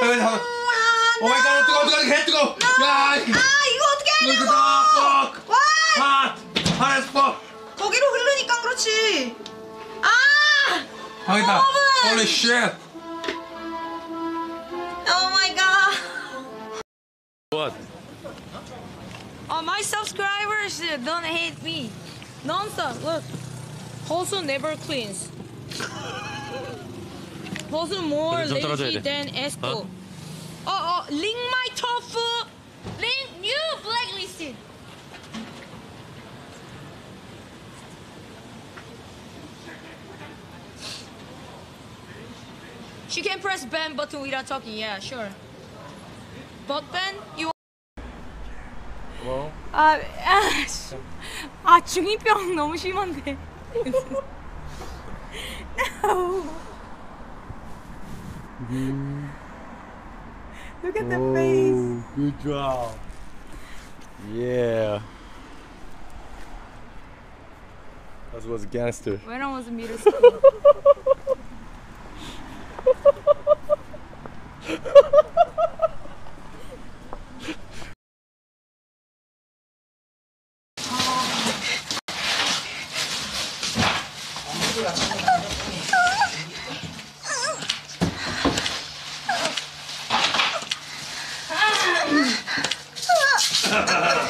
잠깐. 오 마이 갓 뜨거워 뜨거워 개 뜨거워. 야. 이- 아 이거 어떻게 해야 Look 되고? at that fuck. 와 Hot. Hot as fuck. 거기로 흐르니까 그렇지. 아! 아니다. 오븐! Holy shit. Oh my god. What? Oh, my subscribers uh, don't hate me. Nonsense. Look. Hosu never cleans. Hosu more 좀 떨어져야 lazy 돼. than Esco. 어? Oh, oh, link my tofu. Link you blacklisted. She can press ban button without talking. Yeah, sure. But then you. 뭐? 아, 아, 씨. 아 중이병 너무 심한데. no. Mm-hmm. Look at the face. Good job. Yeah. That was gangster. When I was in middle school. Hapcheon Gracias.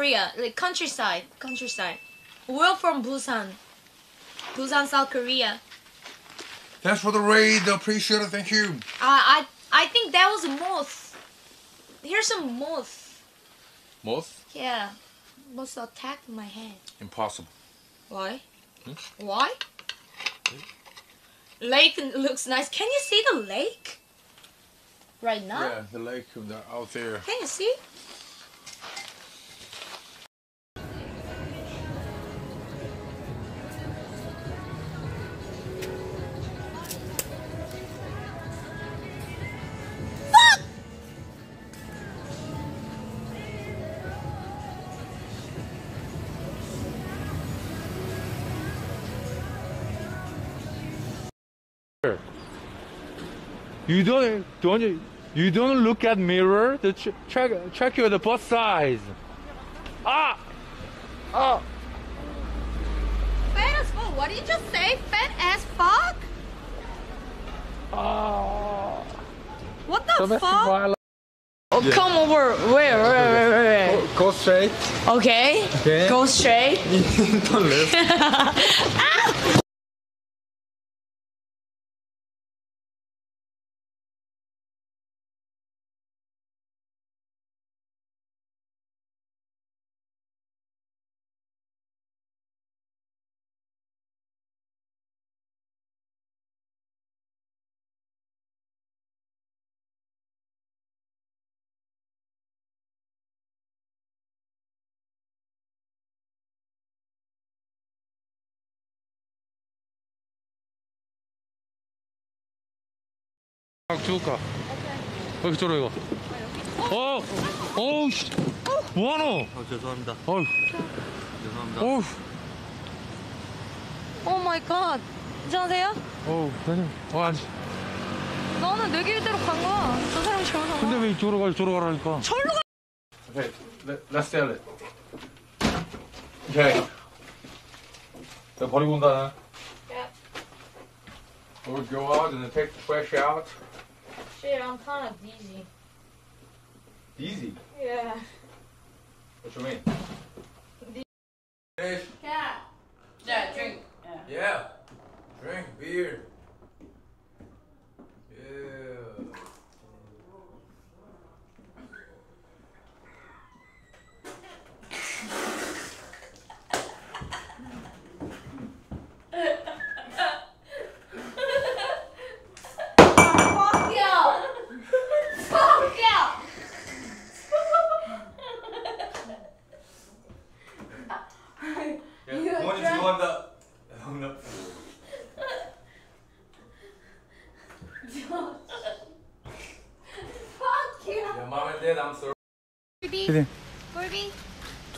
Korea, like countryside, countryside. We're from Busan. Busan, South Korea. Thanks for the raid. Appreciate it. Thank you. I I I think that was a moth. Here's some moth. Moth? Yeah, moth attacked my head. Impossible. Why? Hmm? Why? Lake looks nice. Can you see the lake? Right now? Yeah, the lake out there. Can you see? You don't don't you, you don't look at mirror to ch- check check your the bus size. Ah, ah. Fat as fuck. What did you just say? Fat as fuck? ah. What the Domestic fuck? violence. Oh, come over. Where? Where? Where? Where? where? Go straight. Okay. Okay. Go straight. Turn left. 막 줄까? 여기 들어 이거. 어, 어우 씨, 뭐하노? 아, 죄송합니다. 어우, 죄송합니다. 어우, Oh my god. 괜찮으세요? 어우, 대님, 어 아니. 너는 내 길대로 간 거야. 저 사람 잘못한 근데 거야. 왜 저러 가, 저러 가라니까? 절로 가. Okay, let, let's sell it. Okay. 내가 버리고 온다. Yeah. We'll go out and take the trash out. Shit, I'm kind of dizzy. Dizzy? Yeah. What you mean? Fish. Yeah. Yeah, drink. Yeah. Drink beer. Yeah.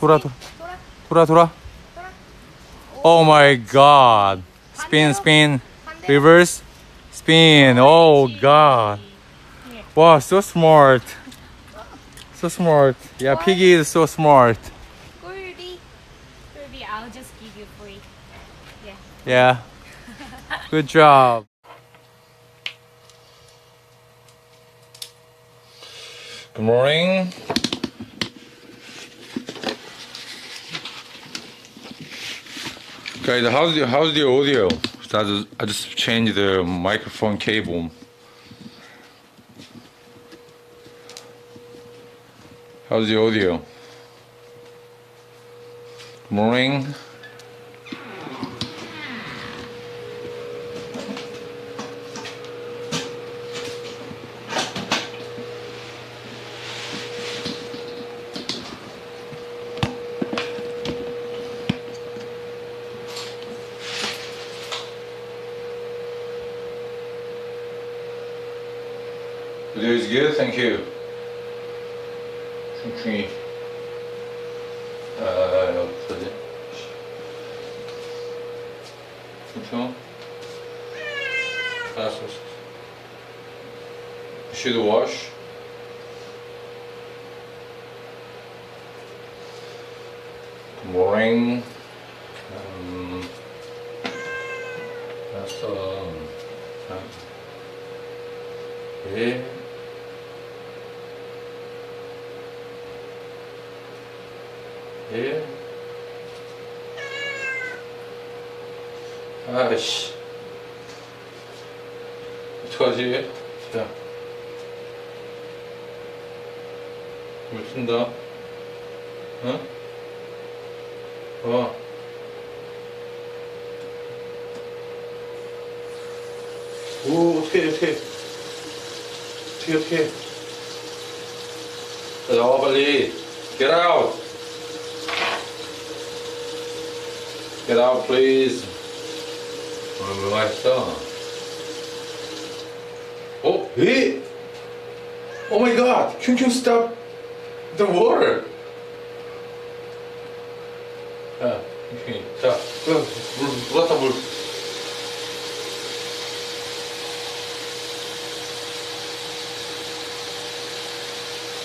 돌아 돌아 돌아. 돌아 돌아. 돌아. Oh my god. Spin spin. 반대로. Reverse. Spin. Oh god. Wow, so smart. So smart. Yeah, Piggy is so smart. 꿀비. 꿀비. I'll just give you free. Yeah. Good job. Good morning. Guys, how's the how's the audio? So I just, I just changed the microphone cable. How's the audio? Morning. Video thank you. Thank you. Uh, então, faço should wash. Good morning. Um, that's um, um, yeah. was. It was here? Да. Очень да. А? А. О, открой, okay, Открой, Okay, Hello, Billy. Get out. Get out, please. 어, 왜 맛있어? 어? 에? Oh my god! 큉큉 stop the water! 자, 큉큉. 자, 그, 물, 물 갖다 물.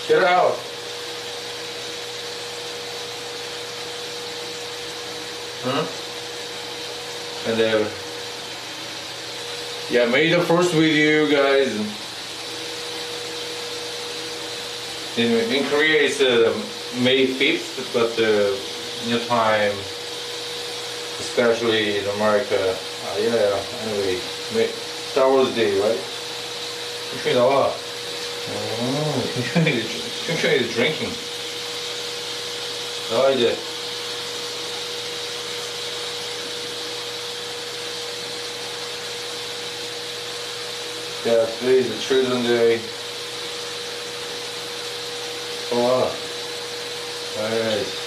Get out! Huh? And then, yeah, made the first video, guys. In, in Korea, it's uh, May 5th, but uh, in your time, especially in America, uh, yeah, anyway, May, Star Wars Day, right? 흉흉이 나와. 어, 흉흉이, 흉흉이 drinking. 나와, 이제. today is the Children's Day. Oh, wow. Nice.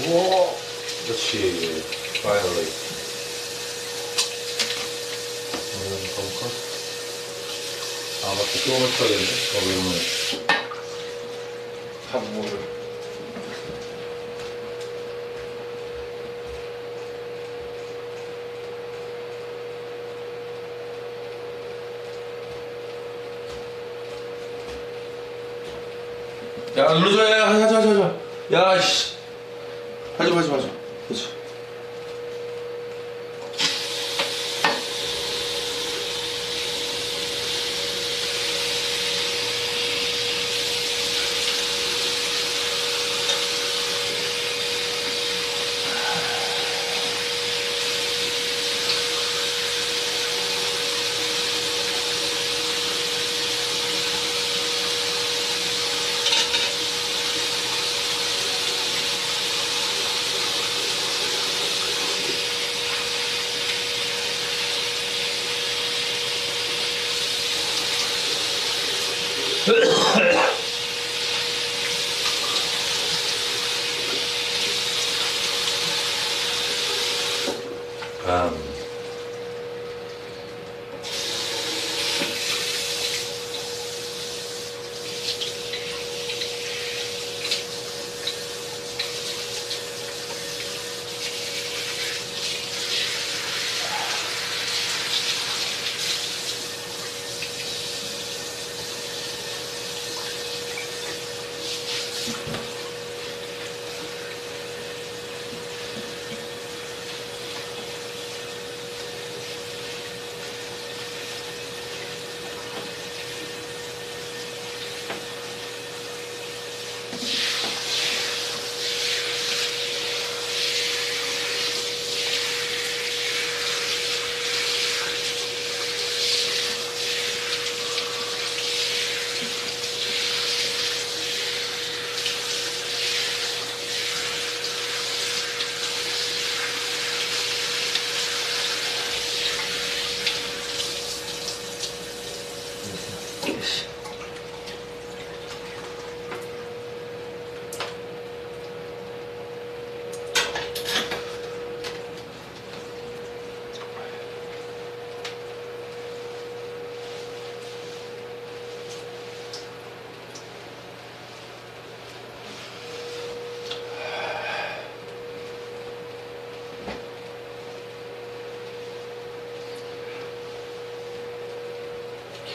우와. 그렇지. Finally. 오늘 가볼까? 아, 맞다. 조금만 쳐야겠네. 어, 왜냐면. 눌러줘 야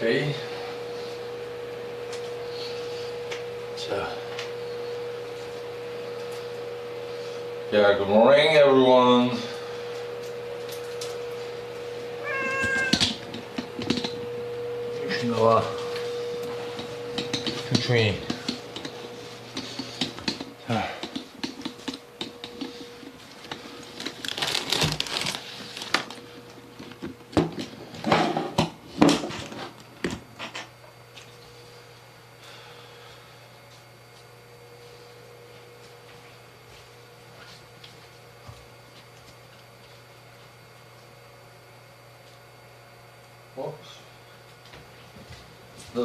Okay. So. Yeah, good morning everyone.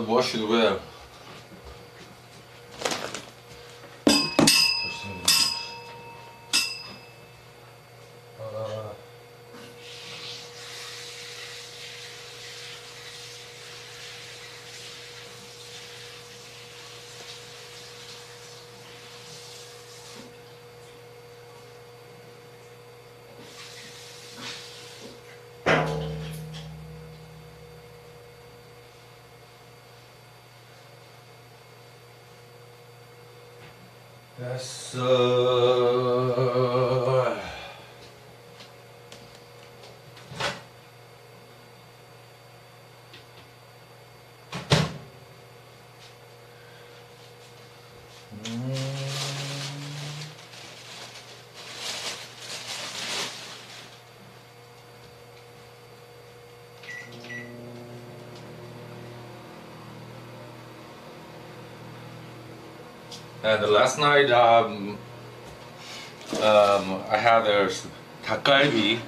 난무 Yes, uh... Uh, and last night, um, um, I had the takgalbi,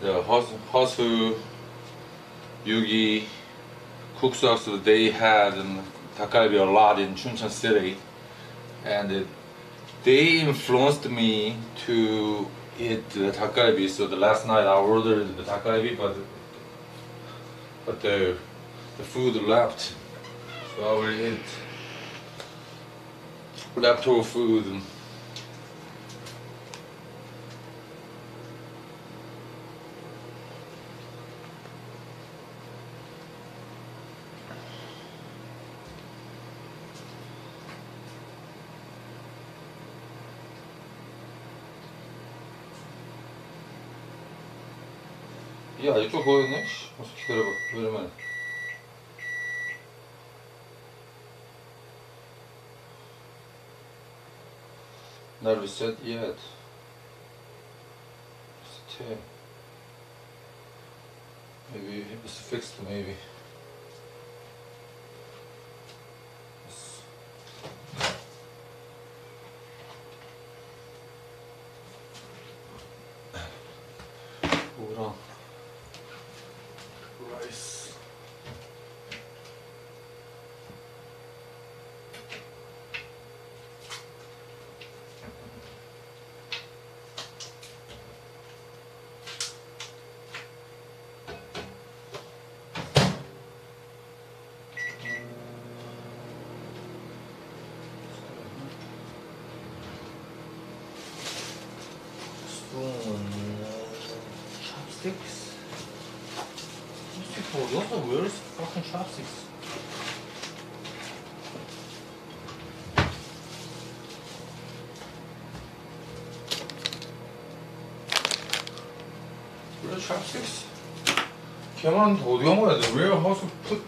the hosu yugi cooksoks. They had um, takgalbi a lot in Chuncheon City, and it, they influenced me to eat the takgalbi. So the last night I ordered the takgalbi, but but the the food left, so I will eat. laptop food and Ya çok oynamış. Nasıl çıkarı bak. Böyle mi? Not reset yet. Maybe it's fixed maybe. for. Those are worse fucking chassis. Real chopsticks. Come on, Toyota, the rear has to put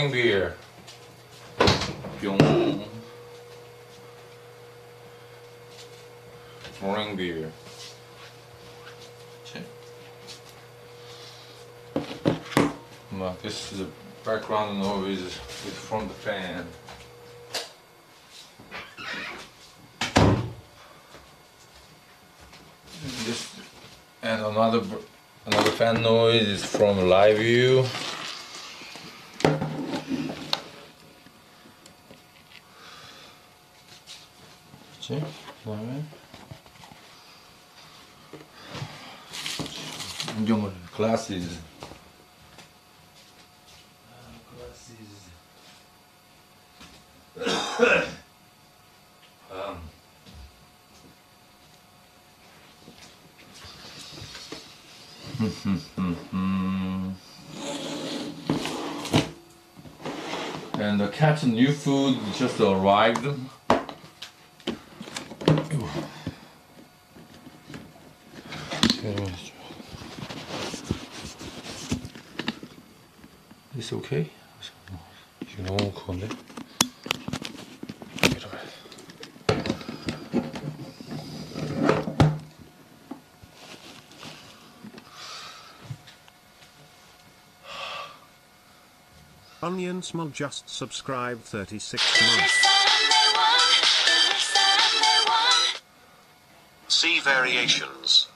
Morning beer. Ring beer. This is the background noise is from the fan. This and another another fan noise is from live view. Cat's new food just arrived. Onion Small just subscribed 36 months. Sunday one, every Sunday one. See variations.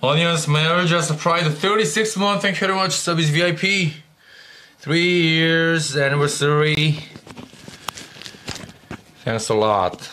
Onion Smell just applied 36 month. Thank you very much, Service VIP. Three years anniversary. Thanks a lot.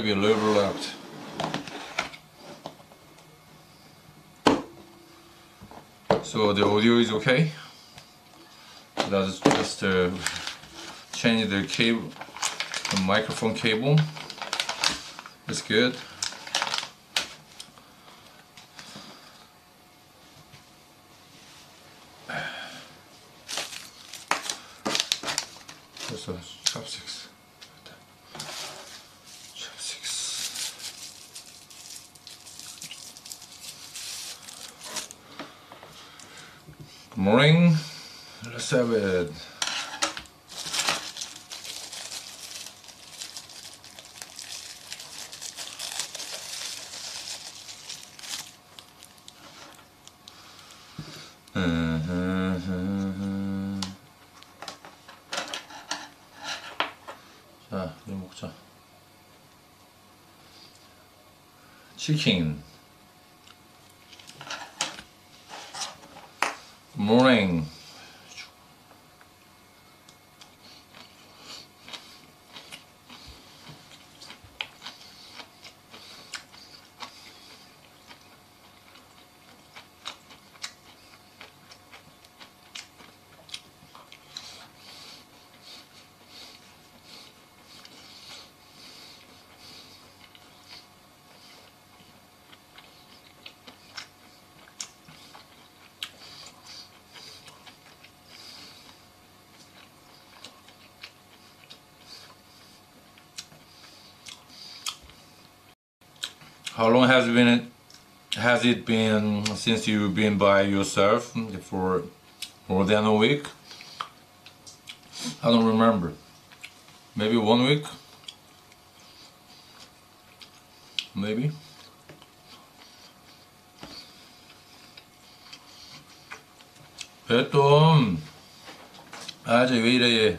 and overlapped. So the audio is okay. That's just uh, change the cable, the microphone cable. It's good. It. 자, 이거 먹자. 치킨. How long has it been has it been since you've been by yourself for more than a week? I don't remember. Maybe one week? Maybe? Beto! Aje, vira aí.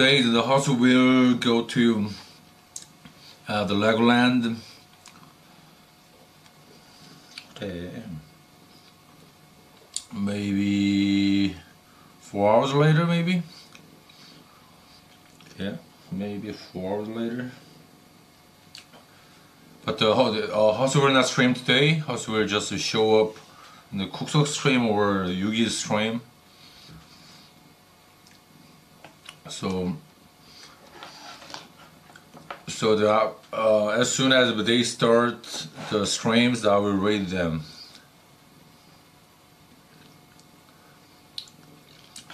Today the house will go to uh, the Legoland. Okay. Maybe four hours later, maybe. Yeah, maybe four hours later. But the, uh, house will not stream today. House will just show up in the Kuksok stream or Yugi's stream. So, so the, uh, as soon as they start the streams, I will read them.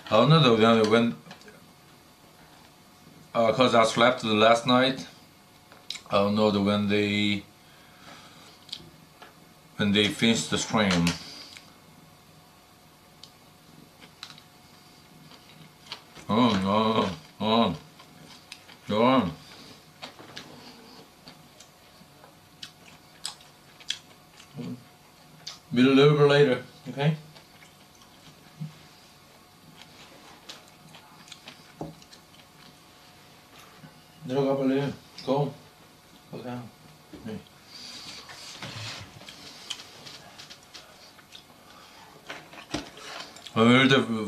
I don't know though, when, when uh, I slept the last night. I don't know when they when they finish the stream.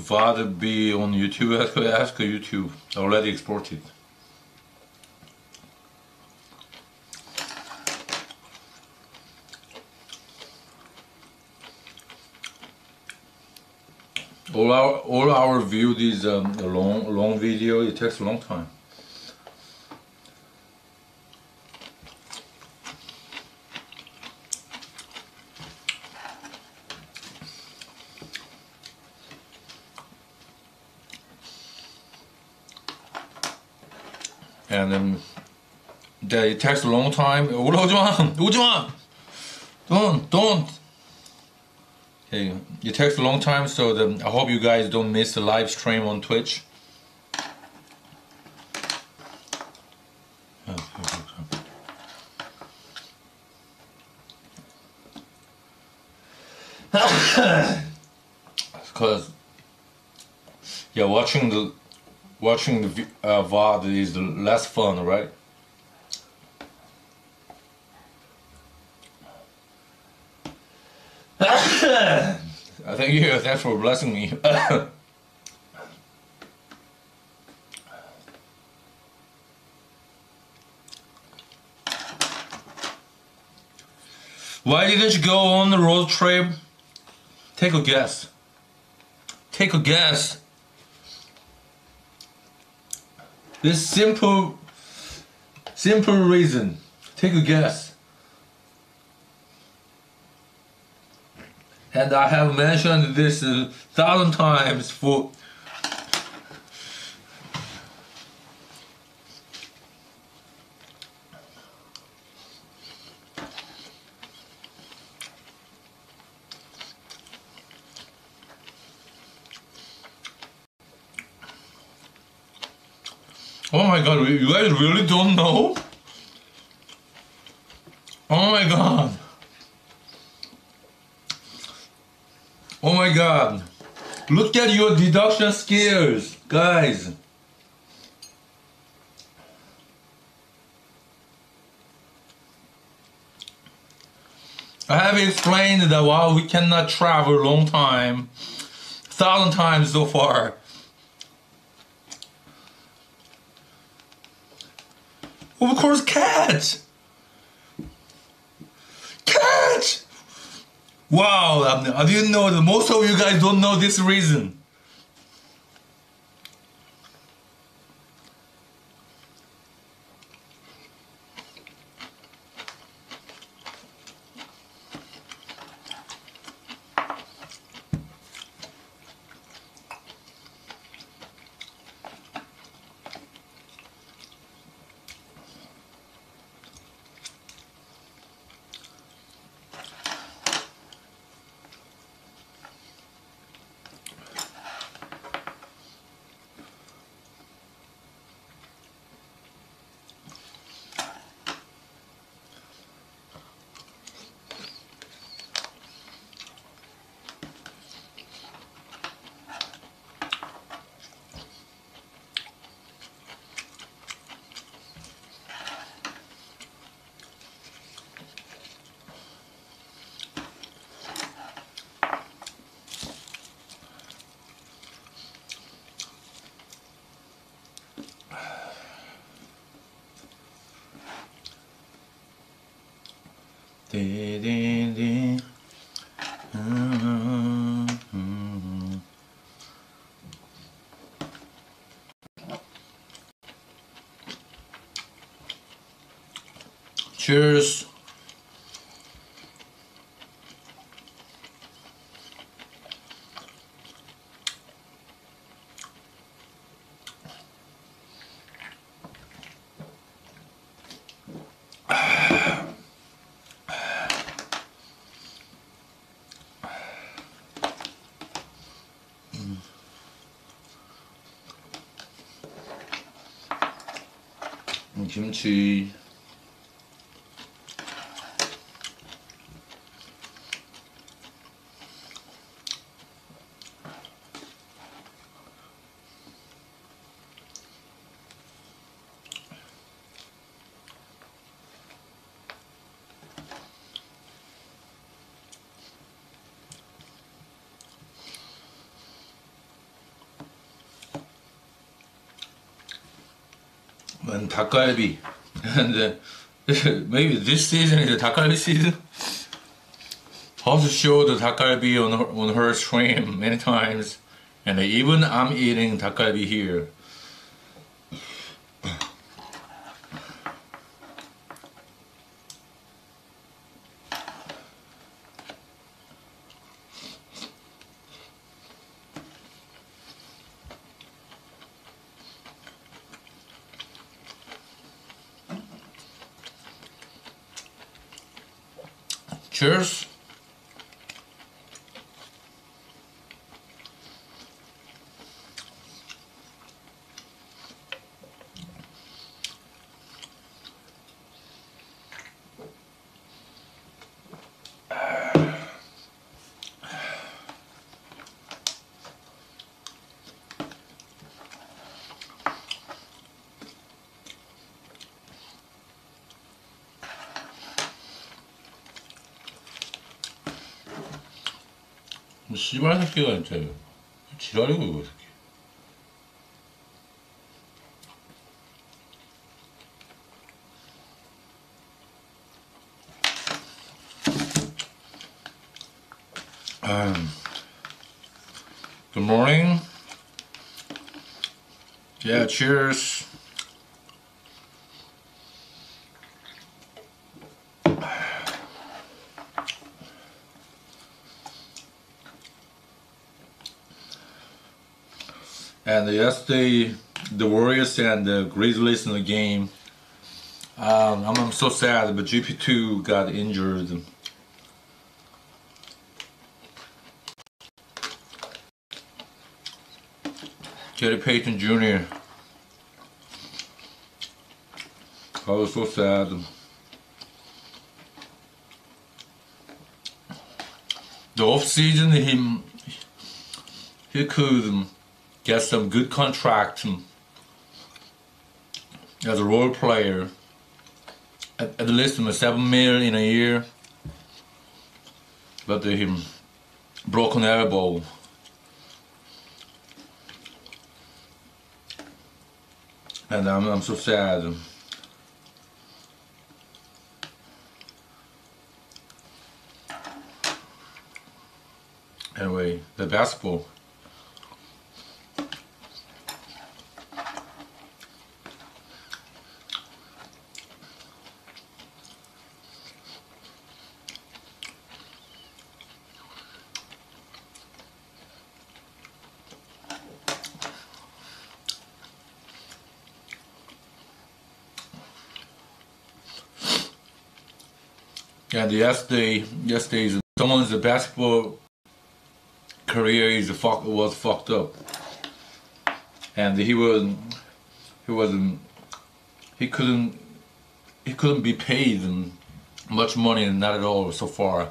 VOD be on YouTube? Ask, ask YouTube. Already exported. All our all our view is um, a long long video. It takes a long time. and then that it takes a long time. 올라오지 마, 오지 마. Don't, don't. Okay, it takes a long time, so the, I hope you guys don't miss the live stream on Twitch. Because yeah, watching the watching the uh, VOD is less fun, right? I thank you. Thanks for blessing me. Why didn't you go on the road trip? Take a guess. Take a guess. This simple, simple reason. Take a guess. And I have mentioned this a thousand times for. Oh my god, you guys really don't know? Oh my god. Oh my god. Look at your deduction skills, guys. I have explained that while we cannot travel a long time, thousand times so far, Of course, cat. Cat. Wow, um, I didn't know that most of you guys don't know this reason. Cheers. 음, and 닭갈비. And uh, maybe this season is the 닭갈비 season. Also showed the 닭갈bi on her, on her stream many times, and even I'm eating 닭갈비 here. Cheers. 씨발 새끼가 진짜 지랄이고 이거 새끼. Um, good morning. Yeah, cheers. And yesterday, the Warriors and the Grizzlies in the game. Um, I'm, I'm so sad, but GP2 got injured. Gary Payton Jr. I was so sad. The off season, he he could get some good contract as a role player. At, at least of seven mil in a year. But the him broken elbow. And I'm, I'm so sad. Anyway the basketball. Yesterday, yesterday's someone's basketball career is fuck was fucked up, and he was he wasn't he couldn't he couldn't be paid much money, not at all so far.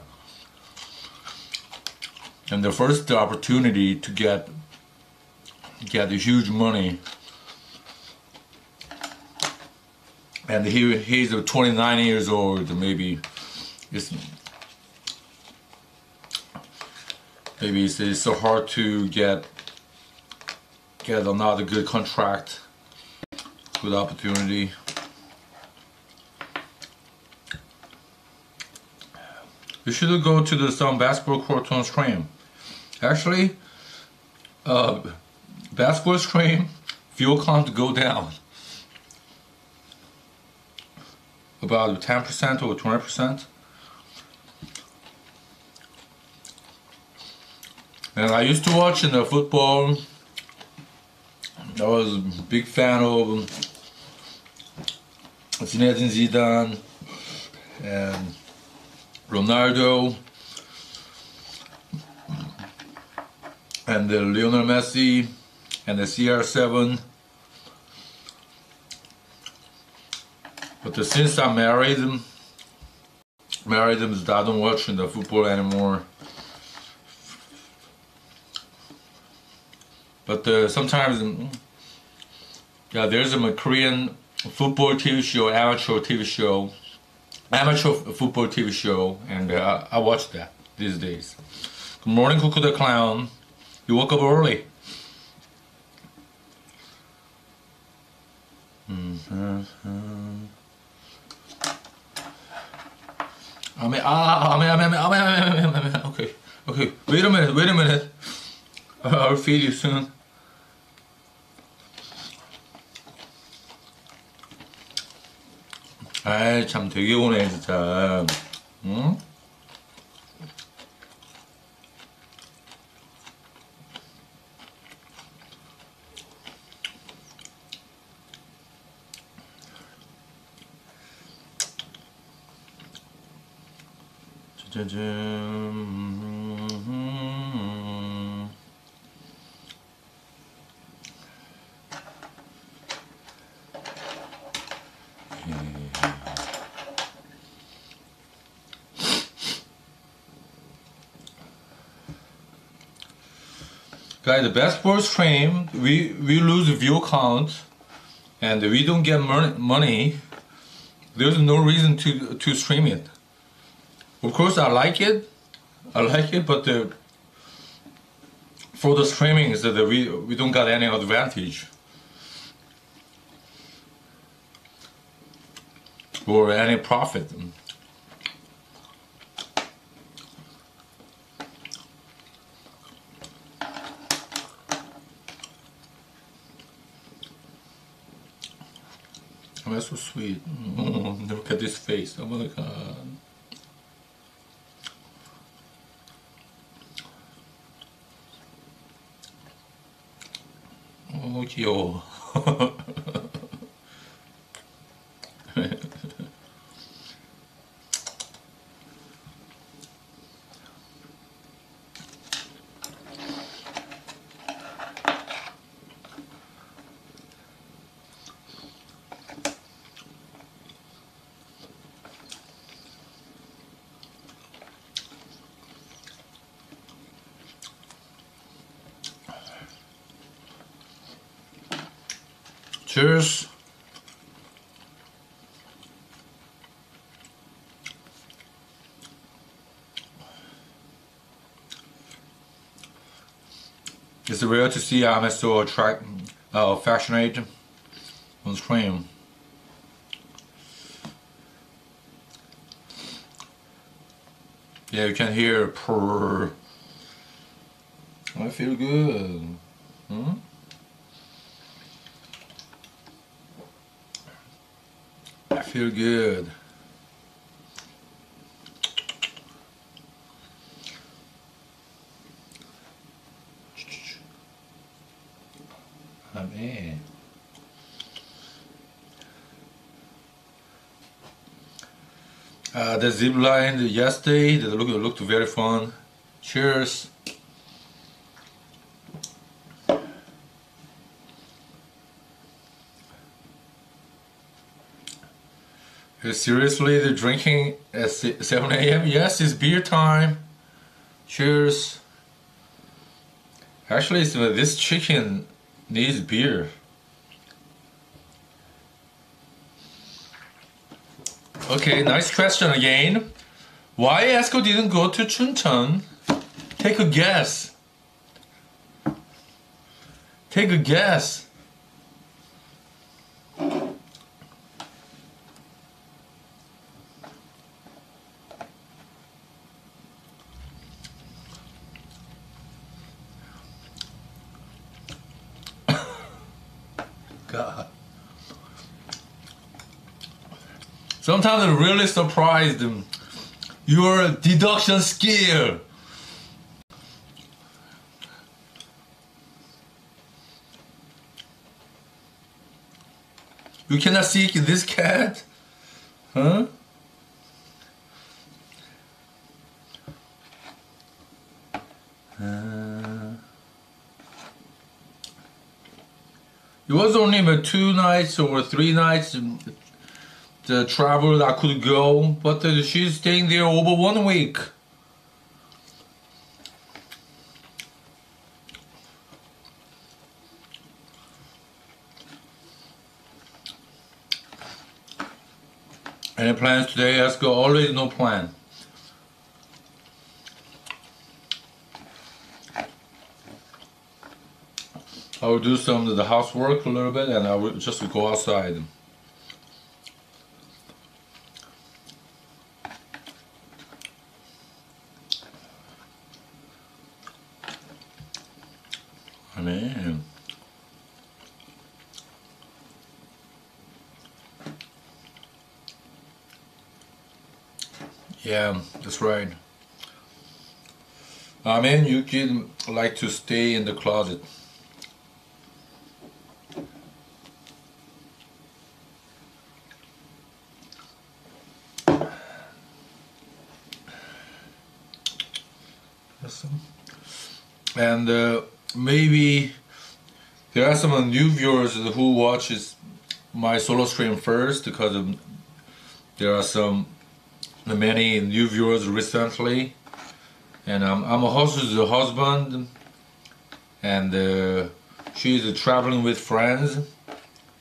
And the first opportunity to get get the huge money, and he he's 29 years old, maybe it's maybe it's, it's so hard to get get another good contract, good opportunity. You should go to the some basketball court on stream. Actually, uh, basketball stream fuel count go down about 10% or 20%. And I used to watch in the football. I was a big fan of um, Zinedine Zidane and Ronaldo and the Lionel Messi and the CR7. But since I married married him, I don't watch the football anymore. But uh, sometimes, mm, yeah, there's a Korean football TV show, amateur TV show, amateur football TV show, and uh, I watch that these days. Good morning, Cuckoo the Clown. You woke up early. I mean, ah, I mean, I mean, I mean, I mean, I mean, I mean, okay, okay. Wait a minute, wait a minute. I'll feed you soon. 아이 참 되게 오네 진짜 응? 짜잔 Guys, the best sports stream, we we lose view count, and we don't get money. money there's no reason to to stream it. Of course, I like it, I like it, but the, for the streaming is that we we don't got any advantage or any profit. Oh, that's so sweet. Oh, look at this face. Oh my god. 어, 귀 rare to see I'm so attract, uh, affectionate on screen. Yeah, you can hear purr. I feel good. Hmm? I feel good. I'm. Uh, the zip line yesterday, that looked, looked very fun. Cheers. Uh, Seriously, the drinking at 7 a.m.? Yes, it's beer time. Cheers. Actually, so this chicken needs beer. Okay, nice question again. Why Esco didn't go to Chuncheon? Take a guess. Take a guess. Sometimes I'm really surprised um, your deduction skill. You cannot see this cat? Huh? Uh, it was only about two nights or three nights the travel I could go, but uh, she's staying there over one week. Any plans today? Let's go. Always no plan. I will do some of the housework a little bit and I will just go outside. That's right. I mean, you can like to stay in the closet. And uh, maybe there are some new viewers who watches my solo stream first because there are some many new viewers recently. And um, I'm a host's husband and uh, she's traveling with friends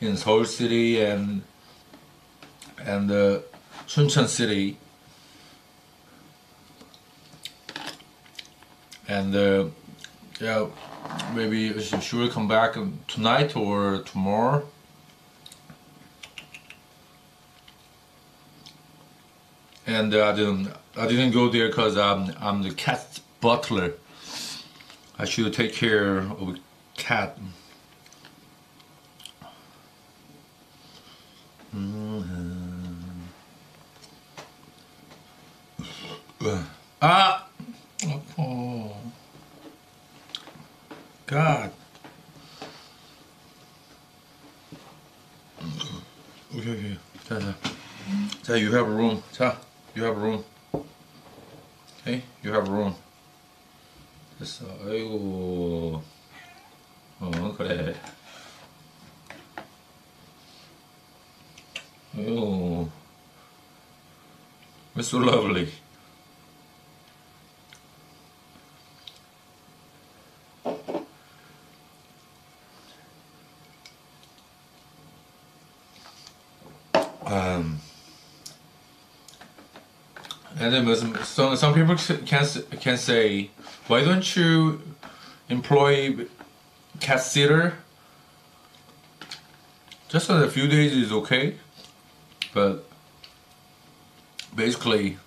in Seoul City and and uh, Chuncheon City. And uh, yeah maybe she she will come back tonight or tomorrow and uh, I didn't I didn't go there because I'm I'm the cat butler. I should take care of a cat. Mhm. Ah! Oh. God. Okay, okay. 자, 자. 자, you have a room. 자, you have a room. Okay, you have a room. 됐어. 아이고. 어, 그래. 아이고. It's so lovely. And then some, some some people can can say, why don't you employ cat sitter? Just a few days is okay, but basically,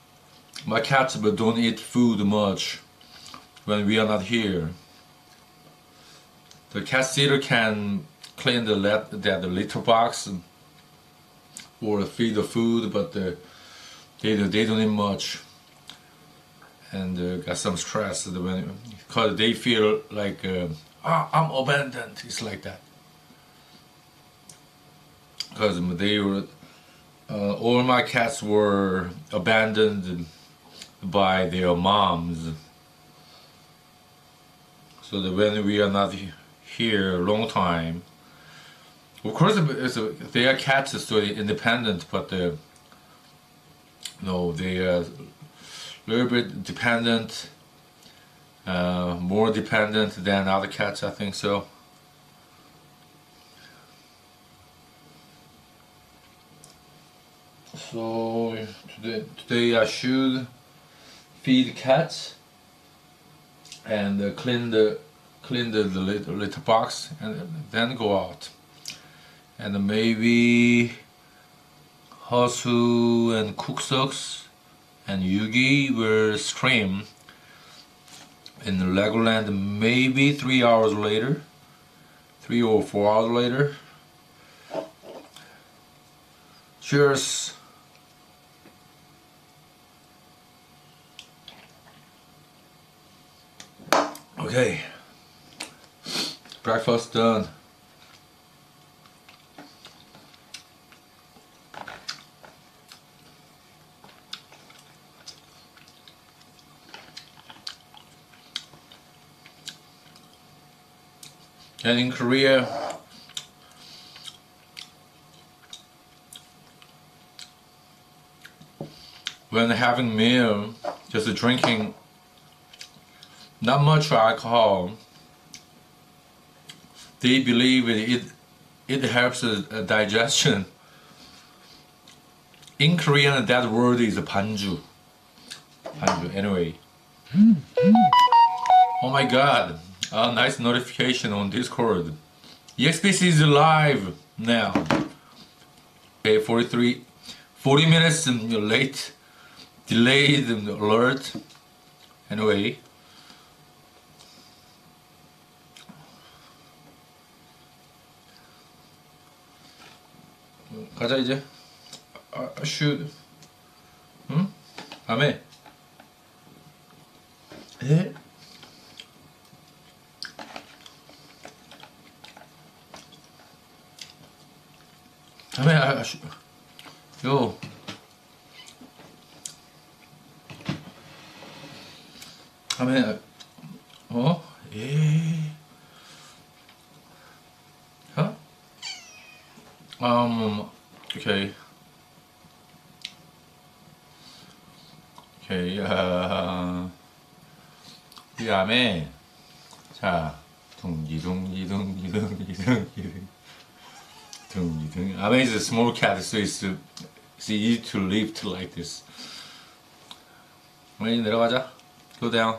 my cats but don't eat food much when we are not here, the cat sitter can clean the that the litter box or feed the food, but the, they they don't need much, and uh, got some stress when because they feel like uh, ah, I'm abandoned. It's like that because they were uh, all my cats were abandoned by their moms. So that when we are not here a long time, of course it's a, they are cats, so independent, but uh, no, they are a little bit dependent, uh, more dependent than other cats, I think so. So today, today I should feed cats and uh, clean the clean the, the litter, litter box and then go out and maybe Hosu and Kuksux and Yugi will stream in Legoland maybe three hours later three or four hours later cheers Okay. Breakfast done. and in Korea when having meal just drinking not much alcohol they believe it it helps uh, digestion. In Korean that word is panju panju anyway. Mm-hmm. Oh my god. A nice notification on Discord. EXBC is live now. Okay, 43, 40 minutes um, late, delayed um, alert. Anyway. 가자 should. 자매 아씨 아, 요. 자매 아, 어? 예. 어? 음 오케이. 오케이 아. 그 다음에 자 둥기둥기둥기둥기둥기둥. 둥기둥. Ame is a small cat, so it's, it's easy to lift like this. 우리 내려가자. Go down.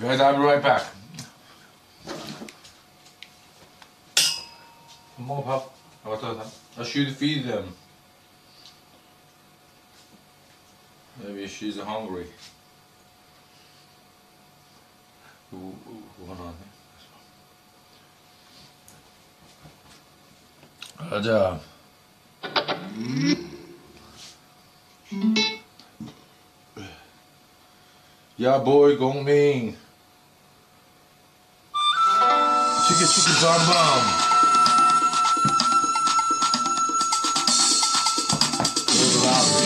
Guys, I'll be right back. 먹어 밥. 아 맞다 맞다. I should feed them. Maybe she's hungry. 우, 우, 우가 가자. 야, 보이 공민. 치키 치키 밤밤.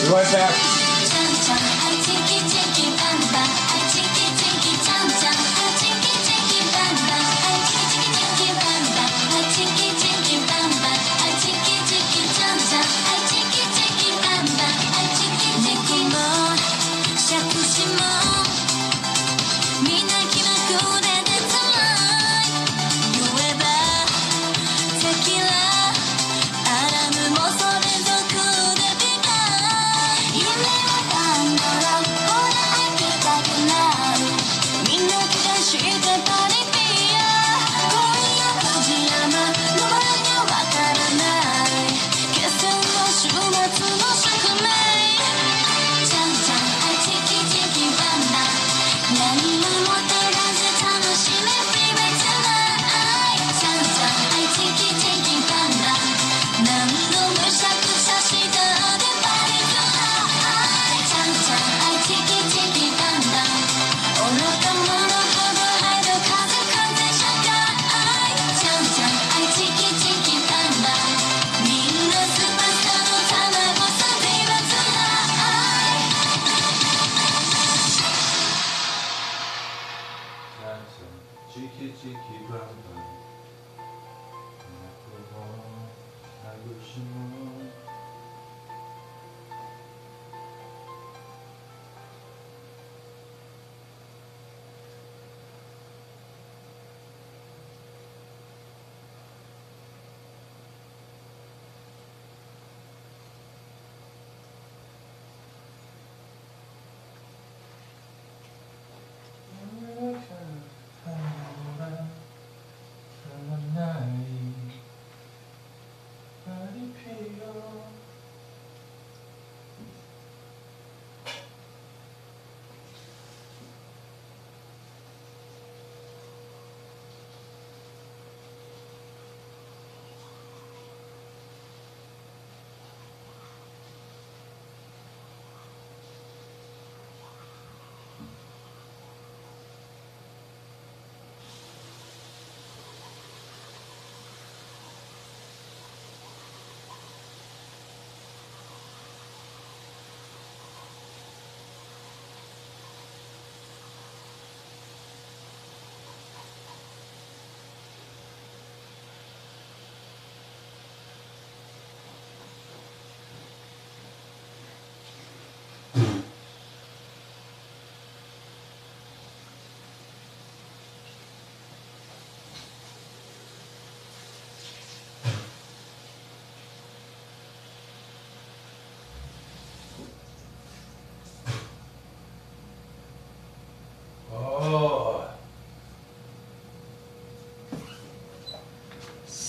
Be right back.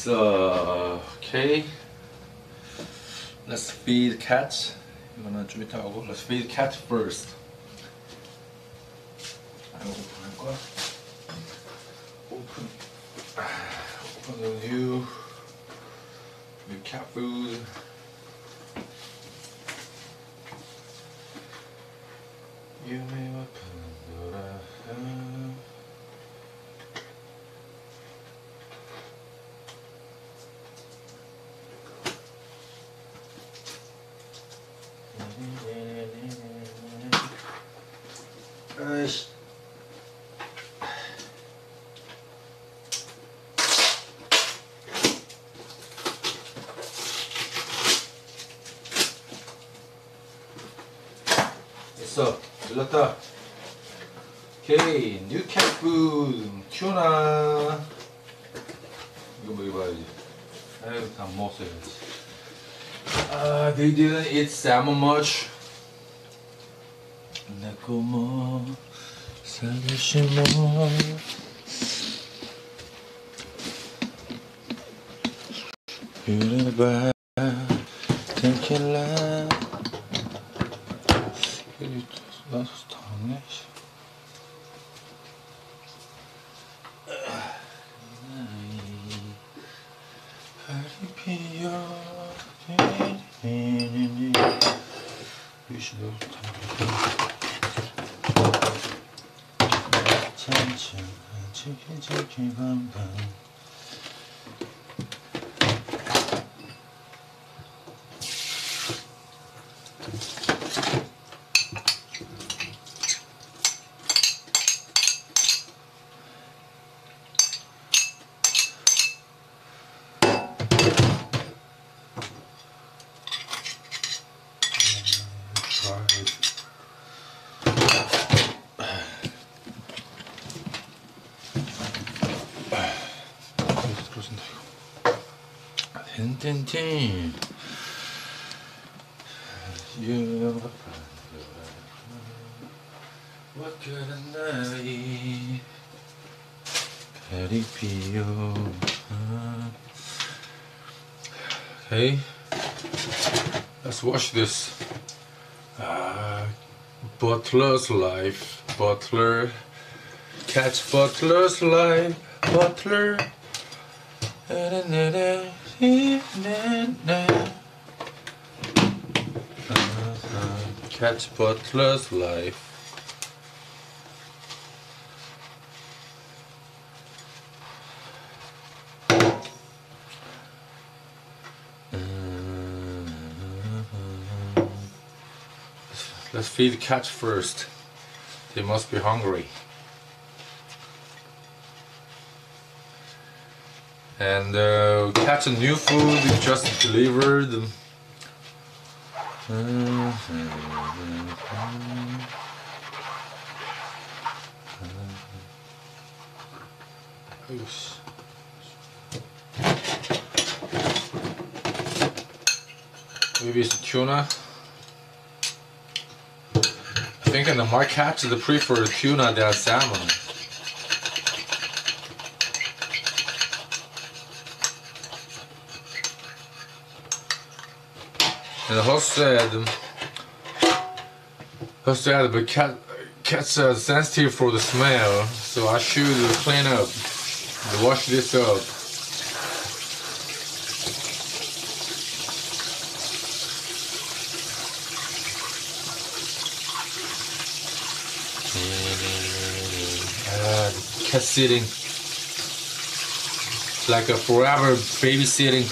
So, uh, okay. Let's feed cats. I'm gonna Let's feed cat first. 아이씨. 됐어. 들렀다. 오케이. 뉴캣 푸드. 튜나. 이거 먹어봐야지. 아이고, 다 먹었어야지. 아, they didn't eat salmon much. como savaşımız Yürü be Butler's life. Butler. Catch Butler's life. Butler. Catch Butler's life. Feed cats first. They must be hungry. And uh, catch a new food we just delivered. Oops. Maybe it's tuna. I think in the market they prefer tuna than salmon. And the host said, host said, but cat, cats are sensitive for the smell, so I should clean up, wash this up. Sitting, like a forever babysitting.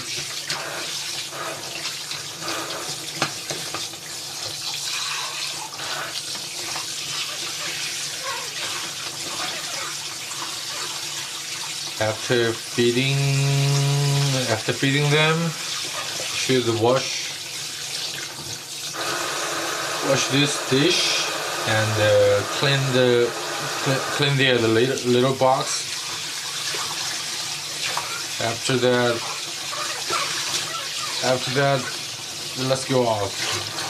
after feeding after feeding them should wash wash this dish and uh, clean the clean, the little, little box. After that after that let's go out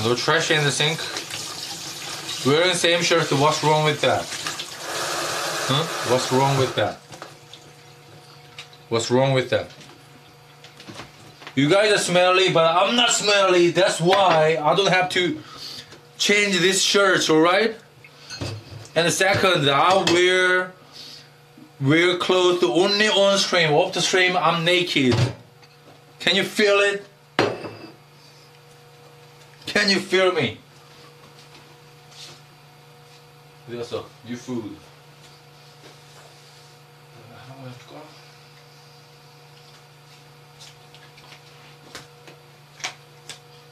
Yeah, no trash in the sink. Wearing the same shirt, what's wrong with that? Huh? What's wrong with that? What's wrong with that? You guys are smelly, but I'm not smelly. That's why I don't have to change this shirt, alright? And the second, I wear wear clothes only on stream. Off the stream, I'm naked. Can you feel it? Can you feel me? A new food.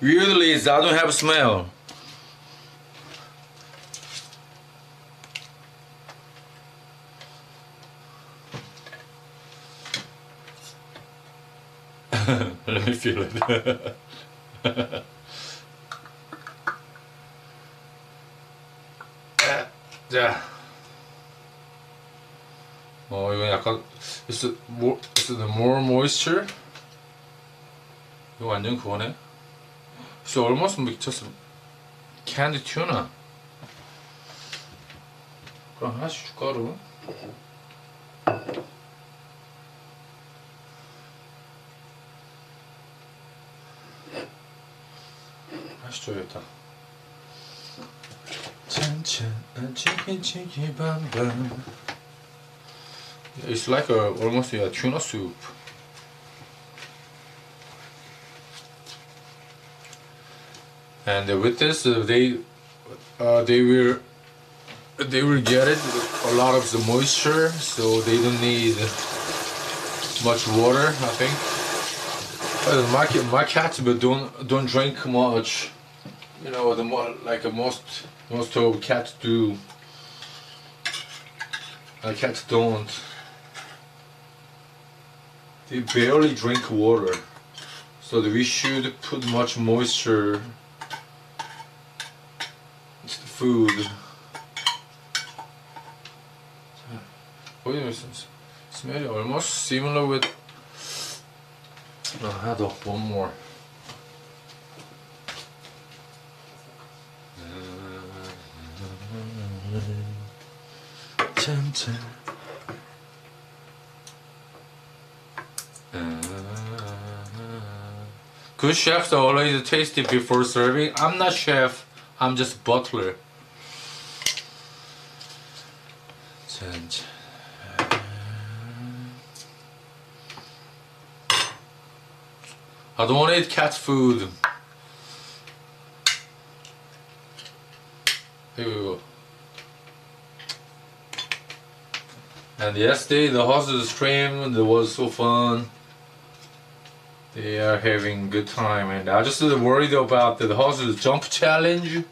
Weirdly, I don't have a smell. Let me feel it. 자. 어, 이건 약간 it's more it's the more moisture. 이거 완전 그거네. It's almost just candy tuna. 그럼 하나씩 그러면? 하나씩 줘야겠다. It's like a almost a tuna soup. And with this, uh, they uh, they will they will get it a lot of the moisture, so they don't need much water. I think. My my cats but don't don't drink much. You know the more like uh, most most of cats do. Uh, cats don't. They barely drink water, so we should put much moisture into the food. A smell almost similar with. I have one more. Good chefs are always tasty before serving. I'm not chef, I'm just butler. Tempted. I don't want to eat cat food. Here we go. And yesterday the horses stream it was so fun. They are having good time and I just worried about the horses jump challenge.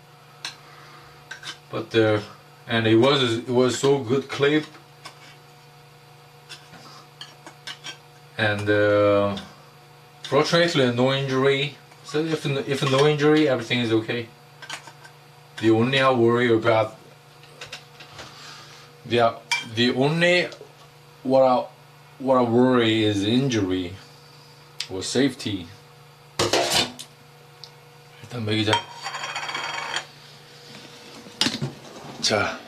But uh, and it was it was so good clip. And uh, fortunately no injury. So if if no injury everything is okay. The only I worry about the the only what I what I worry is injury or safety. 일단 먹이자. 자.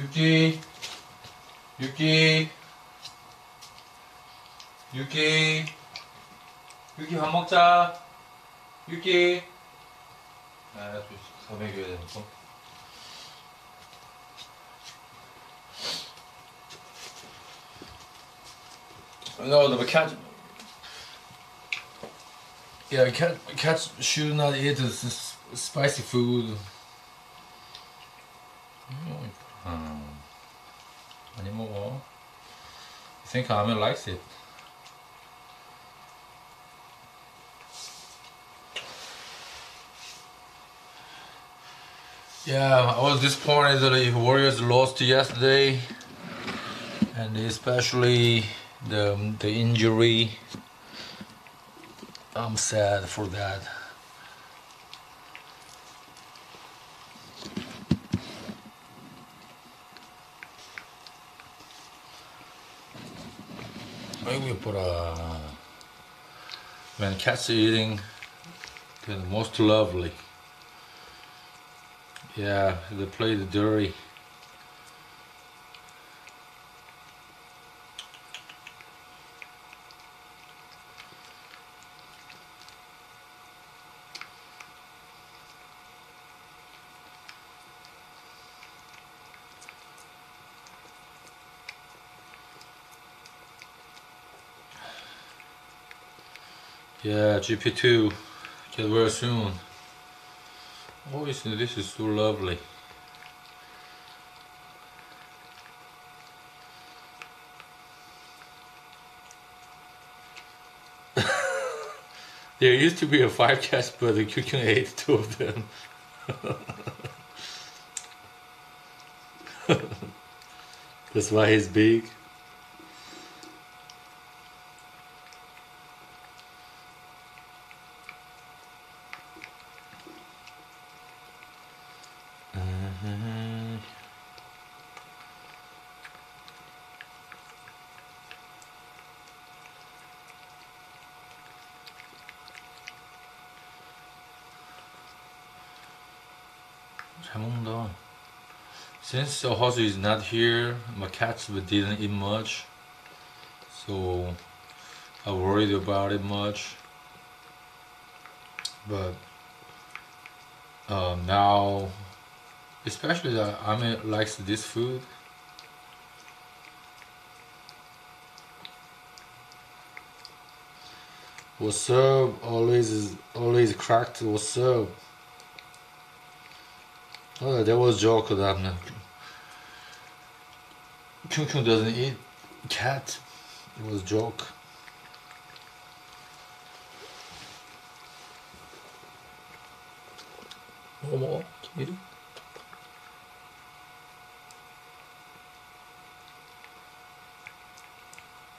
유키 유키 유키 유키 밥 먹자 유키 아또 서먹여야 되니까 No, the cat. Yeah, cat. Cats should not eat this, this spicy food. Think Amel likes it. Yeah, I was disappointed that the Warriors lost yesterday, and especially the the injury. I'm sad for that. tempura. Uh, when cats eating, they're the most lovely. Yeah, they play the dirty. GP2 get well soon. Oh, isn't this is so lovely. there used to be a five cats, but the QQ ate two of them. That's why he's big. The horse is not here, my cats didn't eat much, so I worried about it much. But um, now, especially that Ami likes this food. What's up? Always is always cracked. What's up? Oh, that was joke that Kyung Kyung doesn't eat cat. It was joke. 먹어 먹어 김일이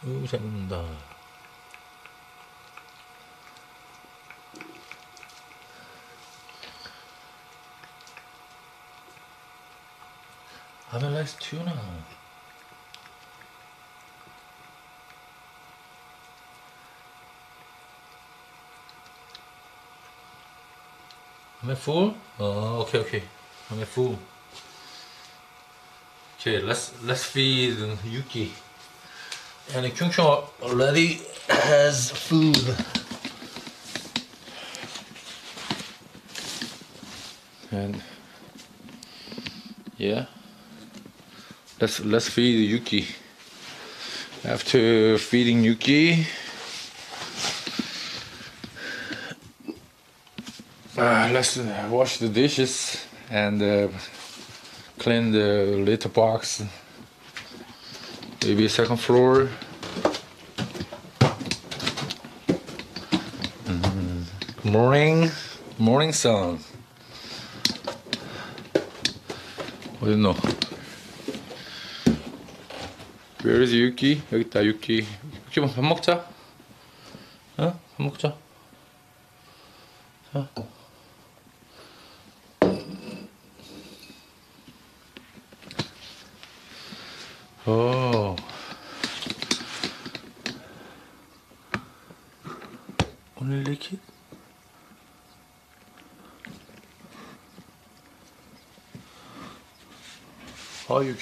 으잘 먹는다 I likes tuna. Am I full? Oh, okay, okay. Am I full? Okay, let's let's feed Yuki. And Kyungkyung already has food. And yeah. Let's let's feed Yuki. After feeding Yuki, uh, let's uh, wash the dishes and uh, clean the litter box. Maybe second floor. Mm, Good morning, morning sun. 어딨노? Where is Yuki? 여기 있다 Yuki. Yuki 뭐 밥 먹자. 어? 밥 먹자. 자.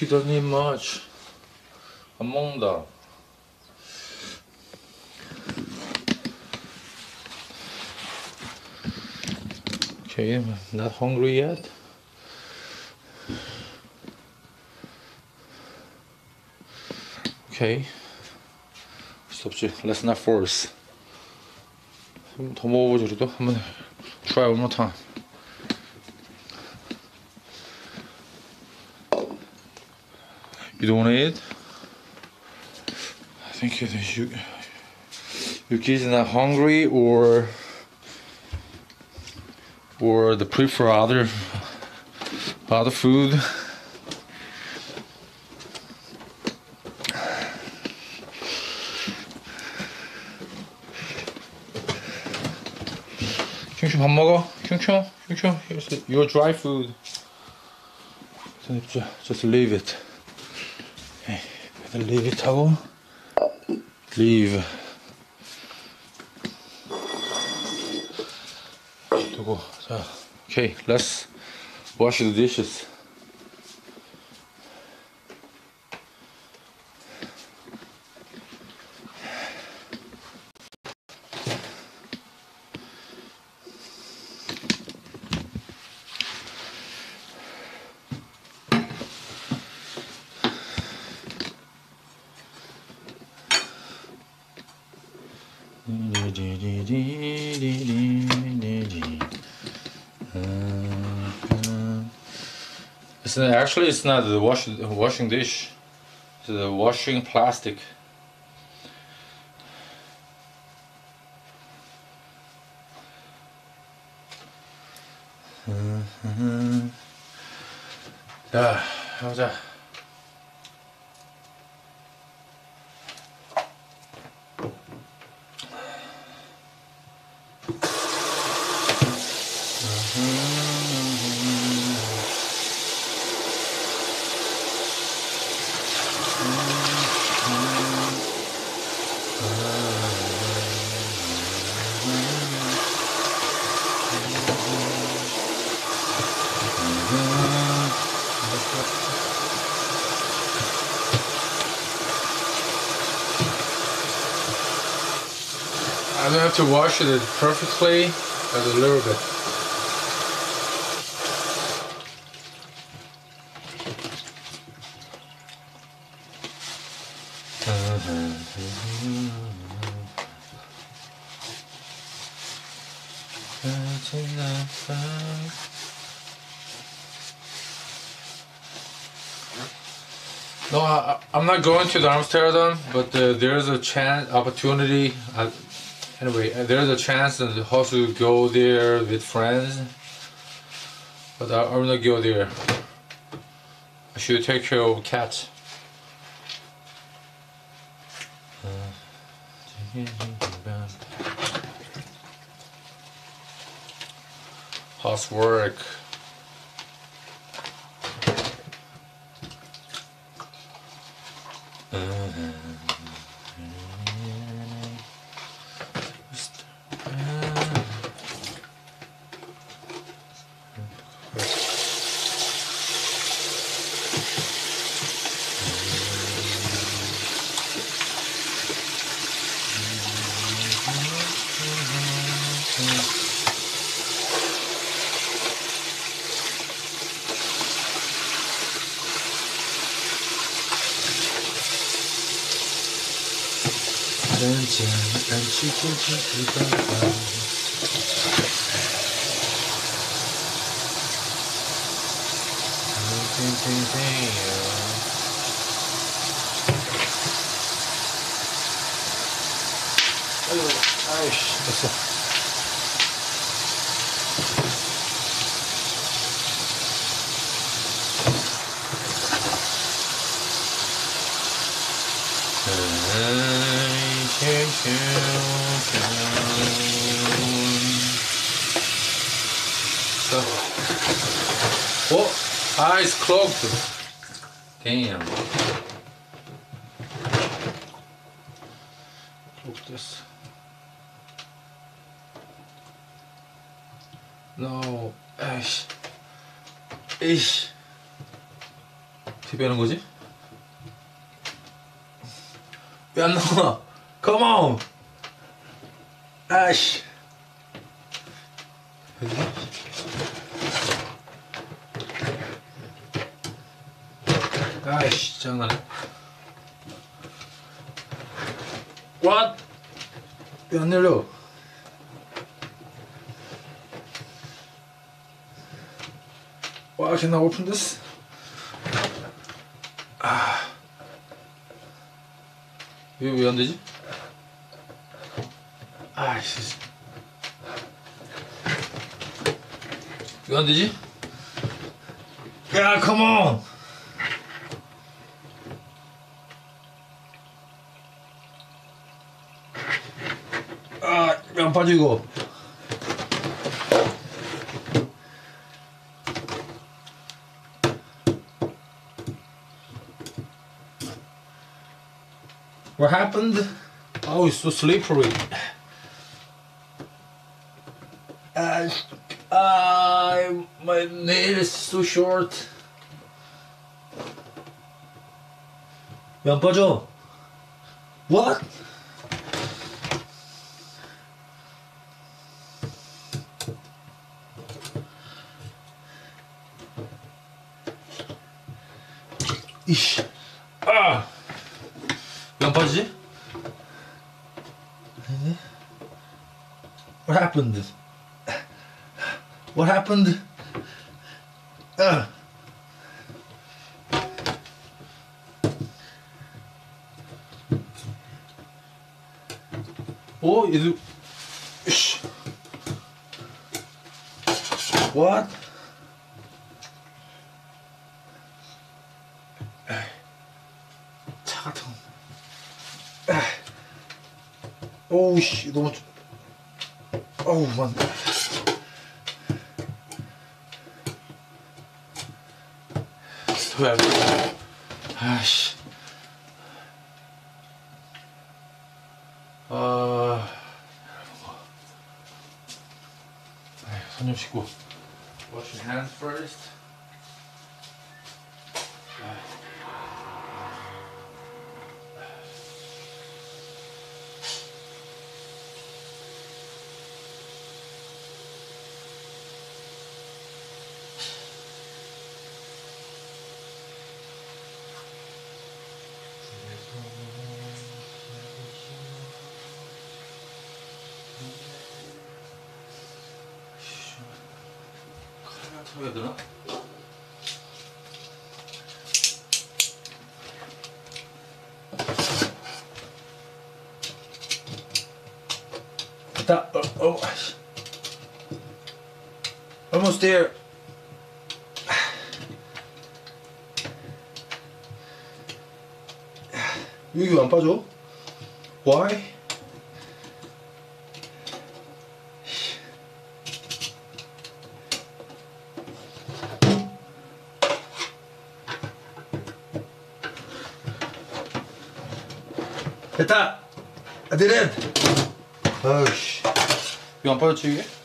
아, Yuki doesn't eat much. 안 먹는다. Okay, I'm not hungry yet. Okay. 수 없지. Let's not force. 좀 더 먹어보자 그래도 한번 try one more time. You don't wanna eat? I think if you your kids not hungry or or they prefer other other food. 킹충 밥 먹어? 킹충? 킹충? Here's your dry food. Just leave it. the levy towel. Leave. Okay, let's wash the dishes. Actually, it's not the washing washing dish, it's the washing plastic. Uh, uh, uh, wash it perfectly, but a little bit. No, I, I'm not going to the Amsterdam, but uh, there's a chance, opportunity. Uh, anyway, uh, there's a chance house will go there with friends, but I, I'm not go there. I should take care of cats. Housework. 아이 씨, solto. Quem é? Open this? 아. 왜안 되지? 아이씨. 왜안 되지? 야, come on! 아, 안 빠지고. What happened? Oh, it's so slippery. Uh, uh, my nail is so short. 왜 안 빠져? What? What happened? What happened? Uh. Oh, is it? Shh. What? 차 같은 거. 오우 씨 너무 좀- 어우 만. 왜? 아씨. 아. 손좀 씻고. Wash your hands first. 칼 털어야 되나? 됐다. 어, 어, 아이씨. Almost there. 여기 왜안 빠져? Why? 됐다! I did it! 아이씨. 이거 안 빠졌지, 이게?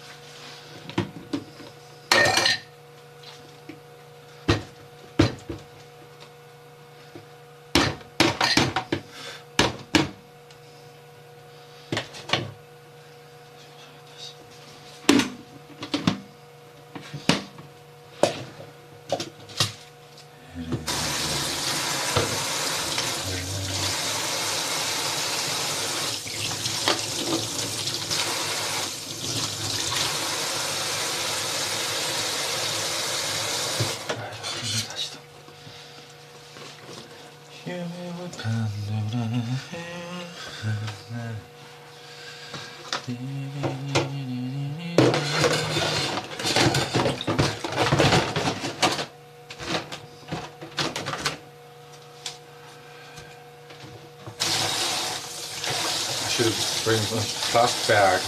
a plastic bag.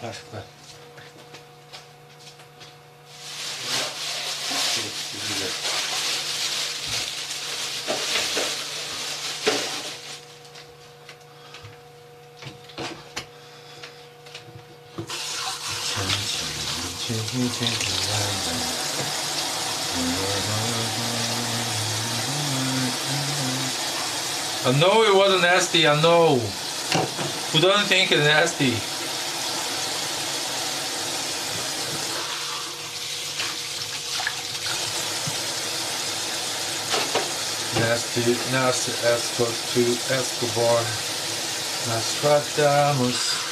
Plastic bag. I know it wasn't nasty, I know. Who doesn't think it's nasty? Nasty, nasty Esco to Escobar. Nostradamus.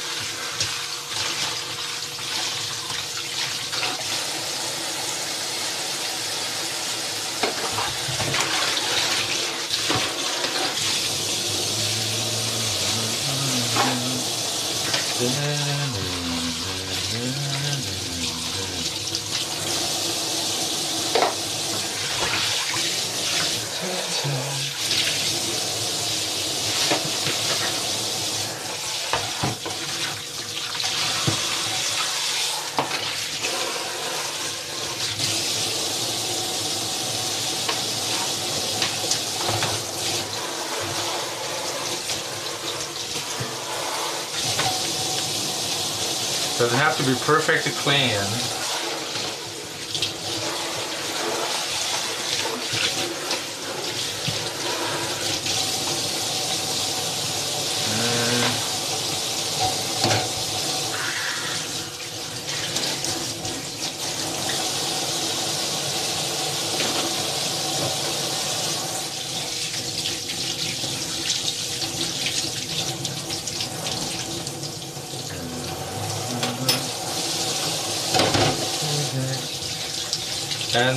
Doesn't have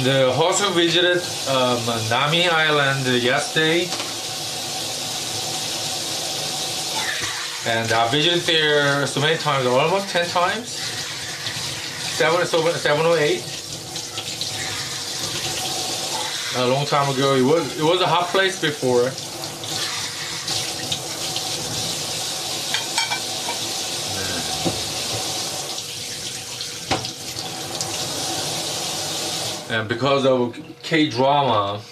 Uh, also visited um, Nami Island yesterday. And I visited there so many times, almost 10 times. Seven, seven, seven or eight. A long time ago, it was it was a hot place before. And because of K drama,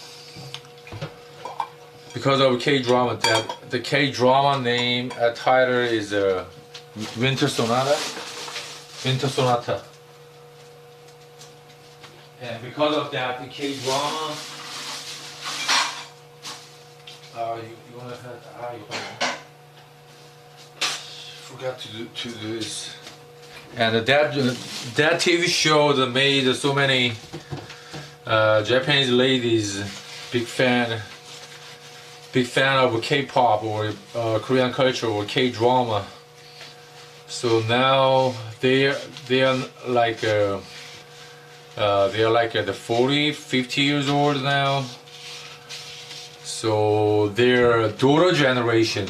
because of K drama, that the K drama name uh, title is uh, Winter Sonata. Winter Sonata. And because of that, the K drama. Uh, you, you wanna have ah, you wanna- Forgot to do, to do this. And that that TV show that made so many uh, Japanese ladies big fan big fan of K-pop or uh, Korean culture or K-drama. So now they they are like uh, uh, they are like uh, the 40, 50 years old now. So their daughter generation,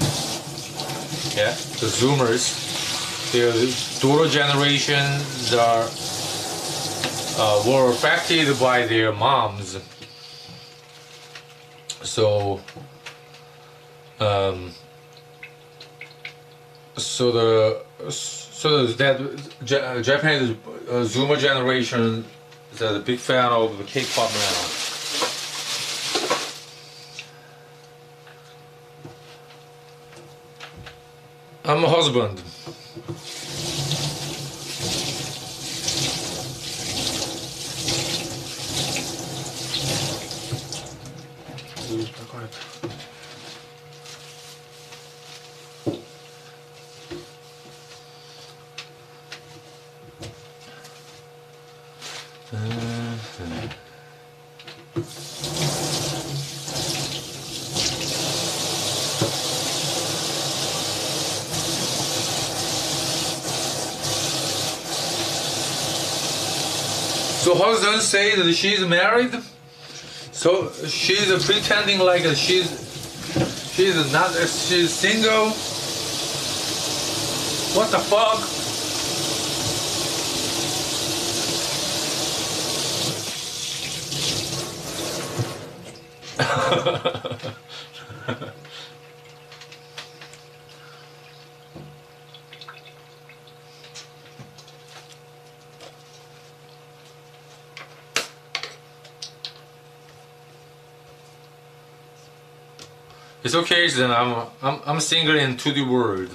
yeah, the Zoomers, their daughter generations are uh, were affected by their moms. So, um, so the so that Ja- Japanese uh, Zoomer generation is a big fan of the K-pop now. I'm a husband. Husband say that she's married. So she's pretending like she's she's not she's single. What the fuck? It's okay then I'm I'm I'm single in 2D world.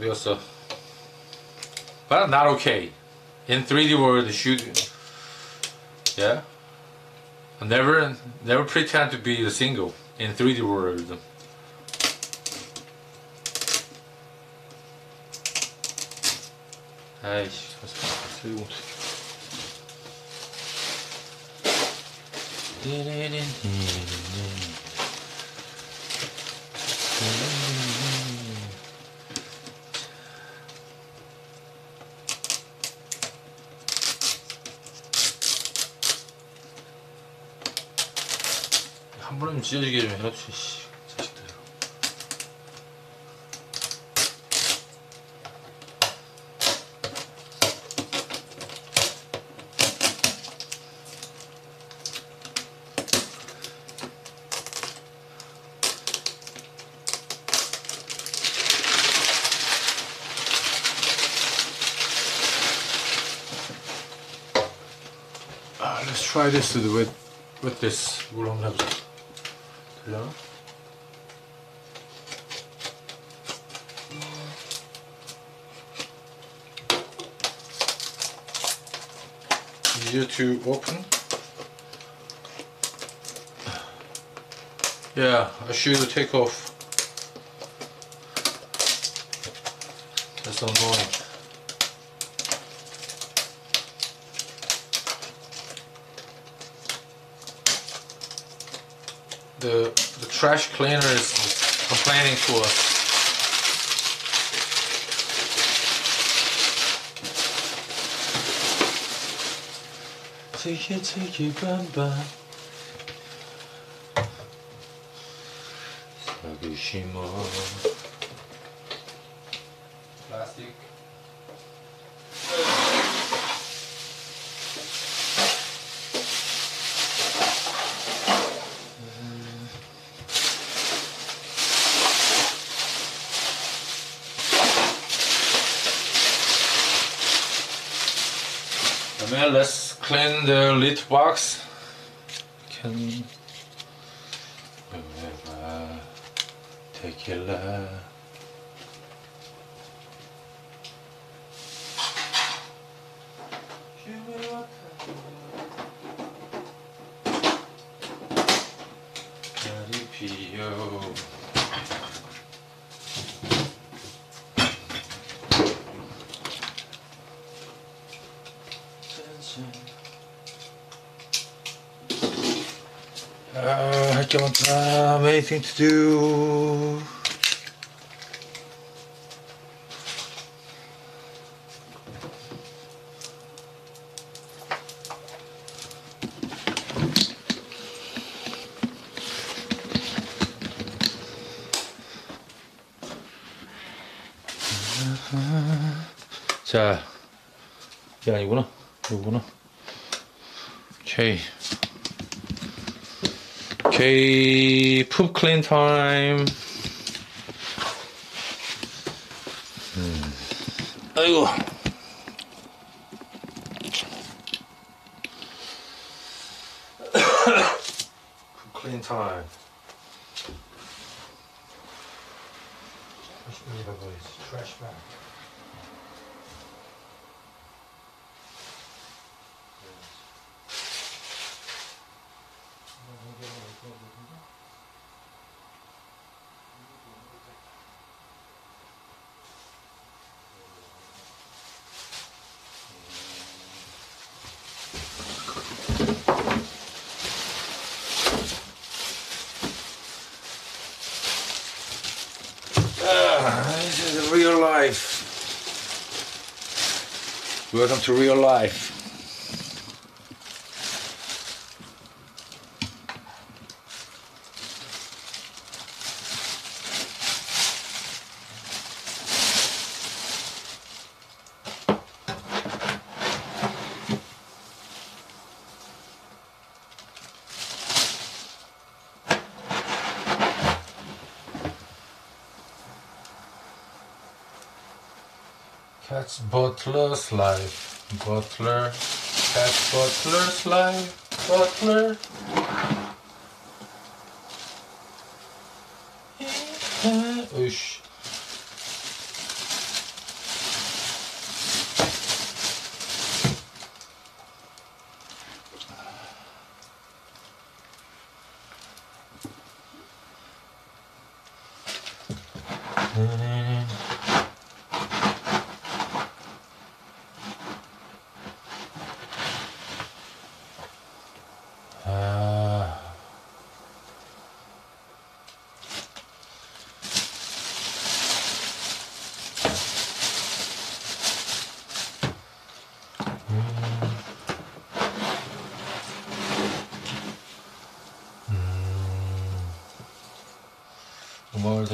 어디갔어? But not okay. In 3D world shoot Yeah. I never never pretend to be a single in 3D world. Hey, 한 번은 찢어지게 좀 해놓지, try this with with, with this long nose. Yeah. Easier to open. Yeah, I should take off. That's annoying. The the trash cleaner is complaining to us. Take it, take it, bye bye. Sagushima. Plastic. Well, let's clean the Many things to do. 자, 이게 아니구나. 이거구나. 오케이. Okay, poop clean time. 음. 아이고. To real life. Cat's butler's life. Butler. Cat's butler's life. Butler. Ush. 아.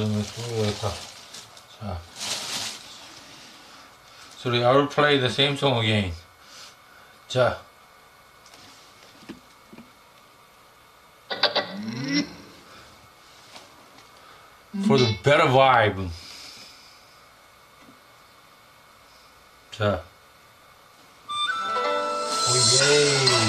음악을 들으면 좋겠다. 자. So I will play the same song again. 자. for the better vibe. 자. 오예.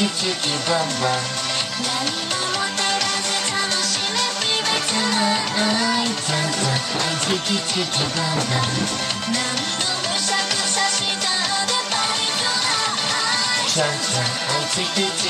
チチチバンバン何も持てず楽しめ微別な愛ちゃんと愛チチチチバンバン何度むしゃくしゃしたでパリトな愛チチチ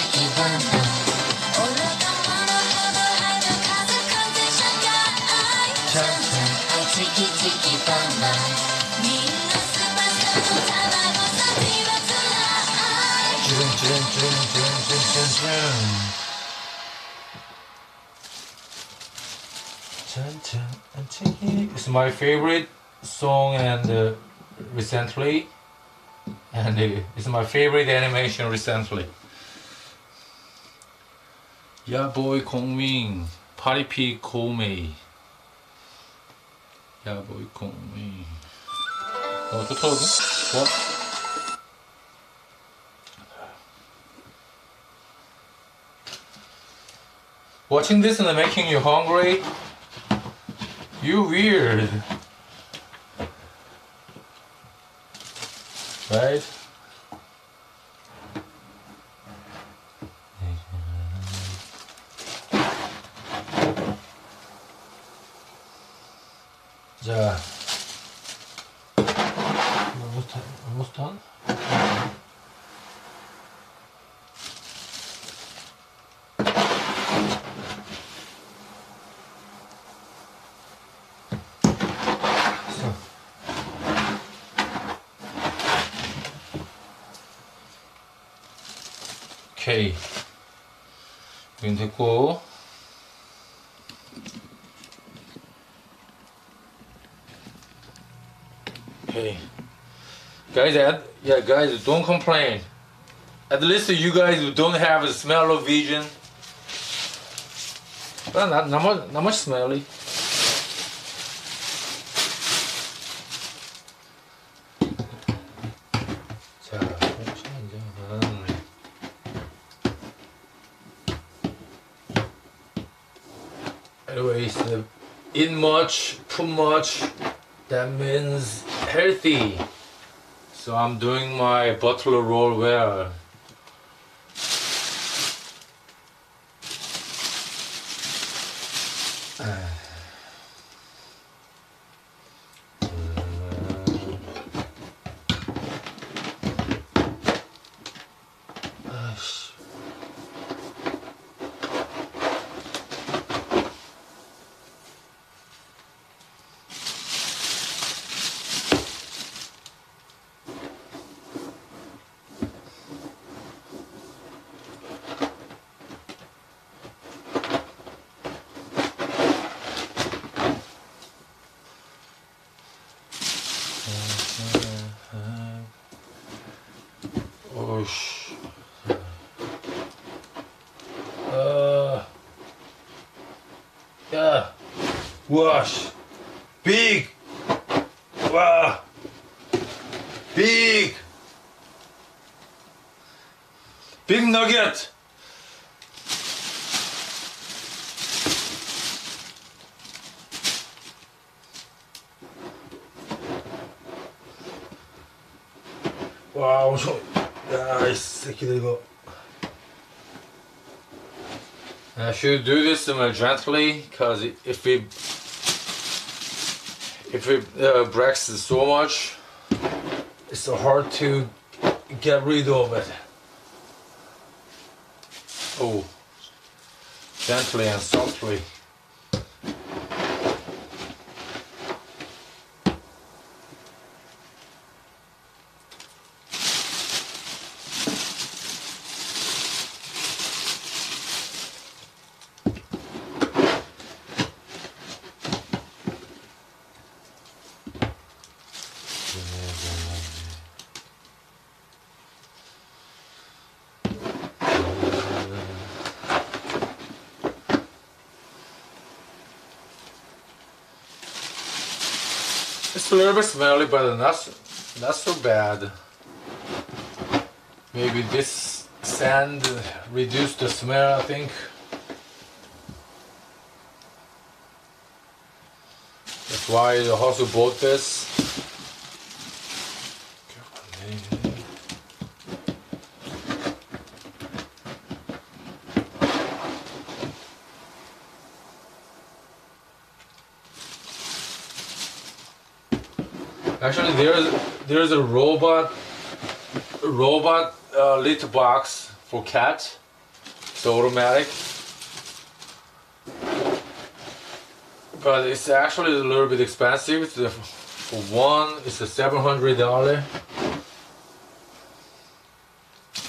my favorite song and uh, recently and uh, it's my favorite animation recently. Yeah boy Kongming 파리피 고메이 yeah boy Kongming 어 좋더라고 What? Watching this and making you hungry? You weird. Right? 자, almost. Almost done? 오케이. 여긴 됐고. Okay. Guys, at, yeah, guys, don't complain. At least you guys don't have a smell of vision. Well, not, not much, not much smelly. Eat much, put much, that means healthy. So I'm doing my butler role well. Should do this gently, cause if it if it uh, breaks so much, it's so hard to get rid of it. Oh, gently and softly. A little bit smelly, but not not so bad. Maybe this sand reduced the smell. I think. That's why the house bought this. Actually, there's there's a robot robot uh, litter box for cat. It's automatic, but it's actually a little bit expensive. It's a, for one, it's a seven hundred dollar.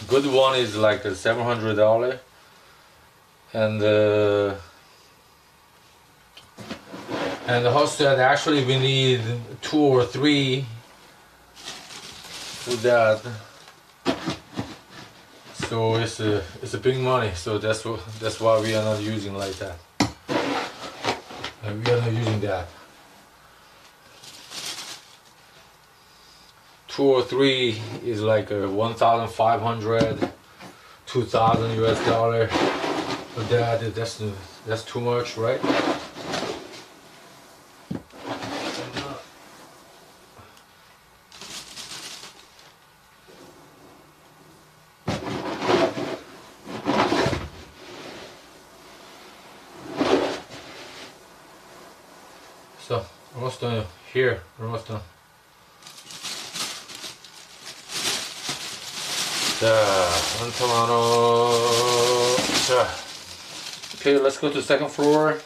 Good one is like a seven hundred dollar, and. Uh, and the host said actually we need two or three for that. So it's a it's a big money. So that's what that's why we are not using like that. We are not using that. Two or three is like a 1,500, 2,000 US dollar. But that that's that's too much, right? Go to the second floor.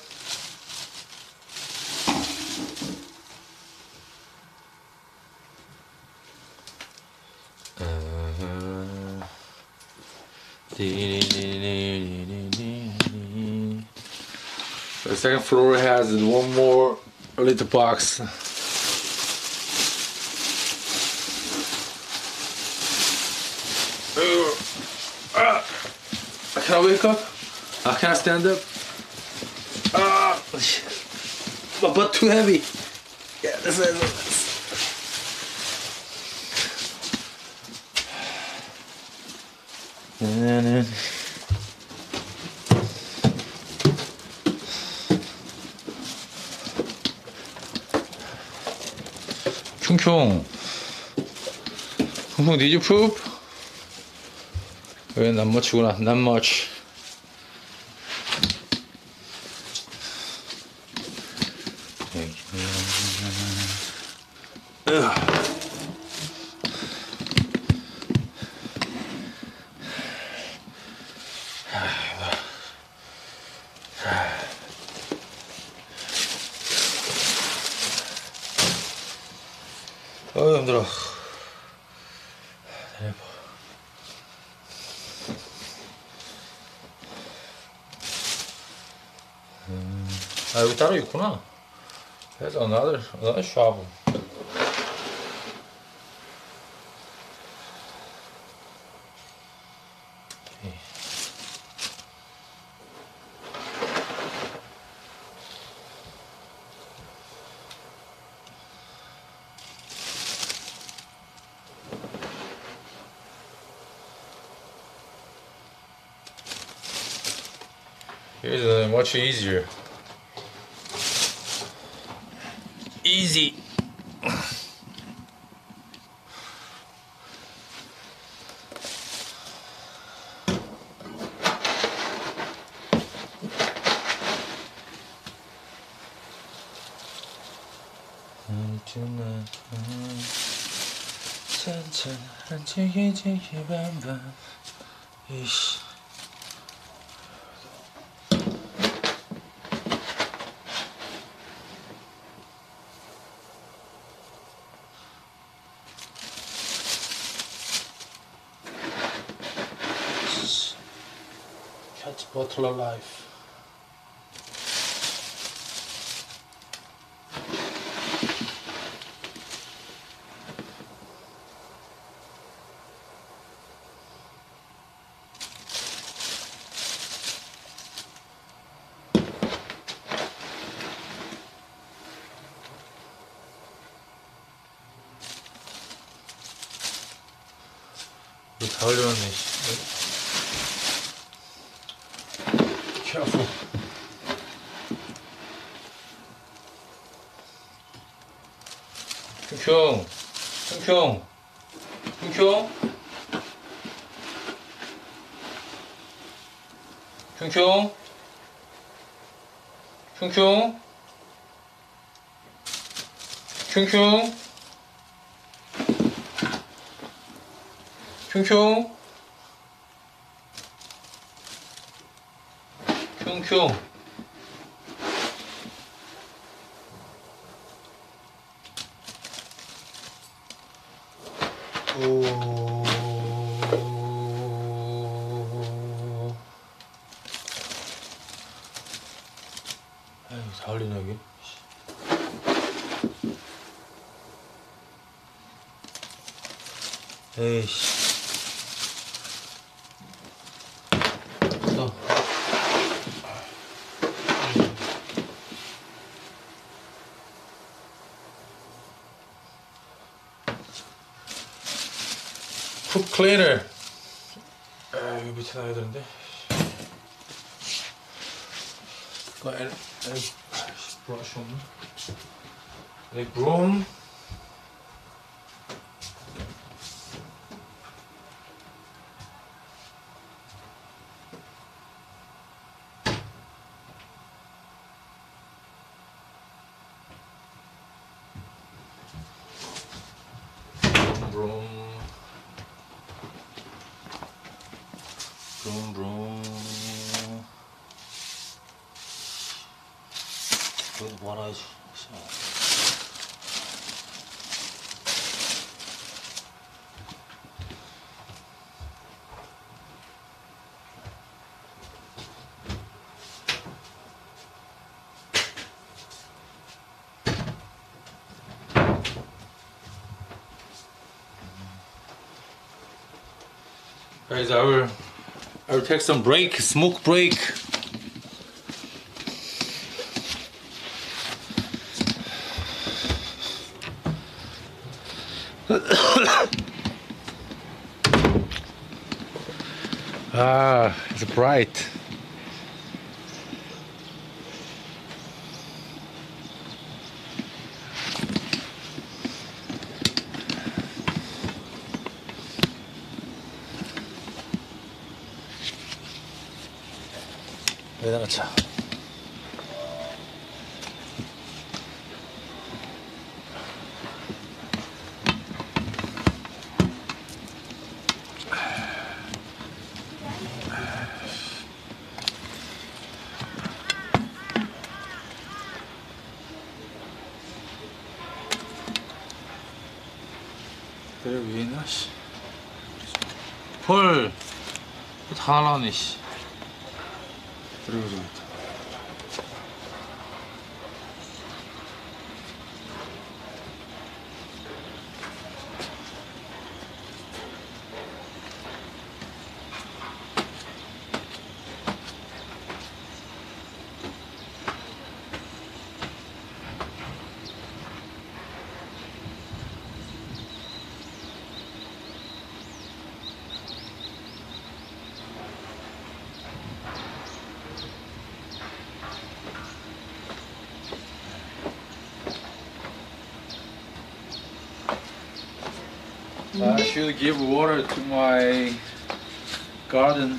Uh-huh. The second floor has one more little box. Uh, ah. Can I wake up? I can't stand up? but too heavy. Yeah, this is. This. 나는 흉흉 흉흉 니즈 푸프 왜 not much구나 not much 어우 힘들어 대박. 음, 아 여기 따로 있구나 There's another, another shovel much easier. Easy. 이씨. Cat bottle of life. 킁킁, 킁킁, 킁킁, 킁킁. 클레인을 아 이거 밑에 놔야 되는데 그 엘, 엘, 브러쉬 없나? 네, 브롬 Guys, I will, I will take some break, smoke break. ah, it's bright. Should give water to my garden.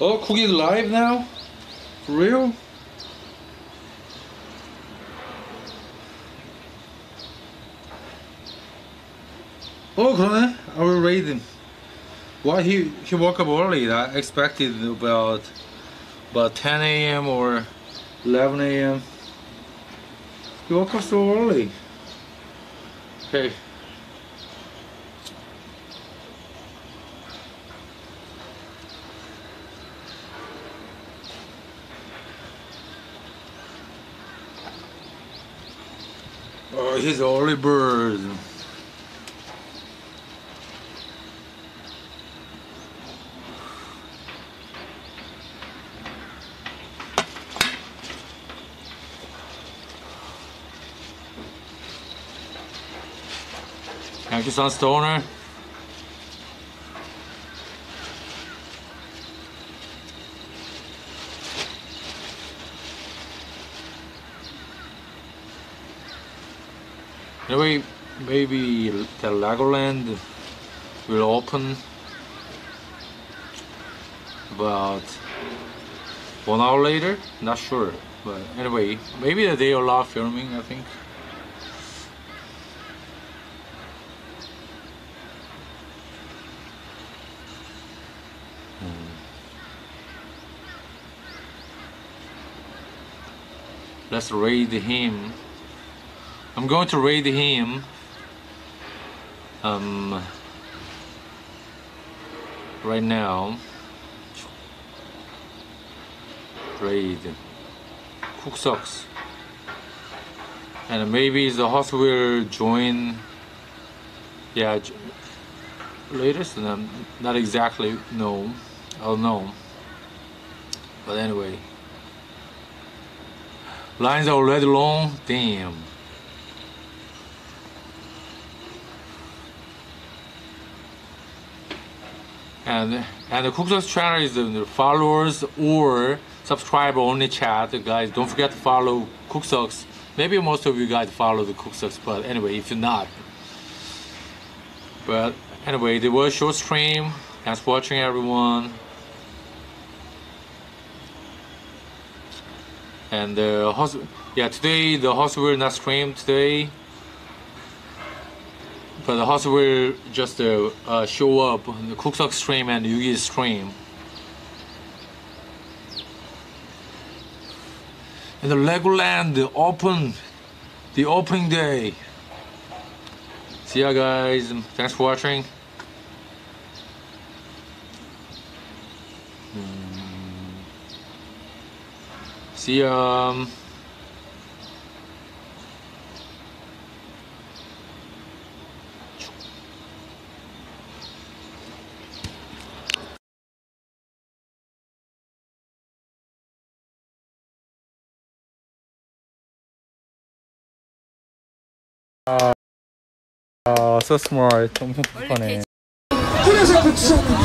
Oh, Cookie live now? For real? Oh, 그러네. I will rate him. Why he he woke up early? I expected about about 10 a.m. or 11 a.m. He woke up so early. Okay. He's early bird. Thank you, Son Stoner. Anyway, maybe the Legoland will open about one hour later. Not sure, but anyway, maybe the day allow filming. I think. Hmm. Let's raid him. I'm going to raid him. Um, right now. Raid. Cooksox. And maybe the host will join. Yeah, latest. No, not exactly. No, I'll know. But anyway. Lines are already long. Damn. And and the Cooksox channel is the followers or subscriber only chat. Guys, don't forget to follow Cooksox. Maybe most of you guys follow the Cooksox, but anyway, if you're not. But anyway, was a short stream. Thanks for watching, everyone. And uh, the host, yeah, today the host will not stream today. But the host will just uh, uh, show up on the Cooksock stream and Yugi stream. And the Legoland open, the opening day. See ya guys. Thanks for watching. Hmm. See ya. 아, so smart. 엄청 똑똑하네. 그래서 그 지성님이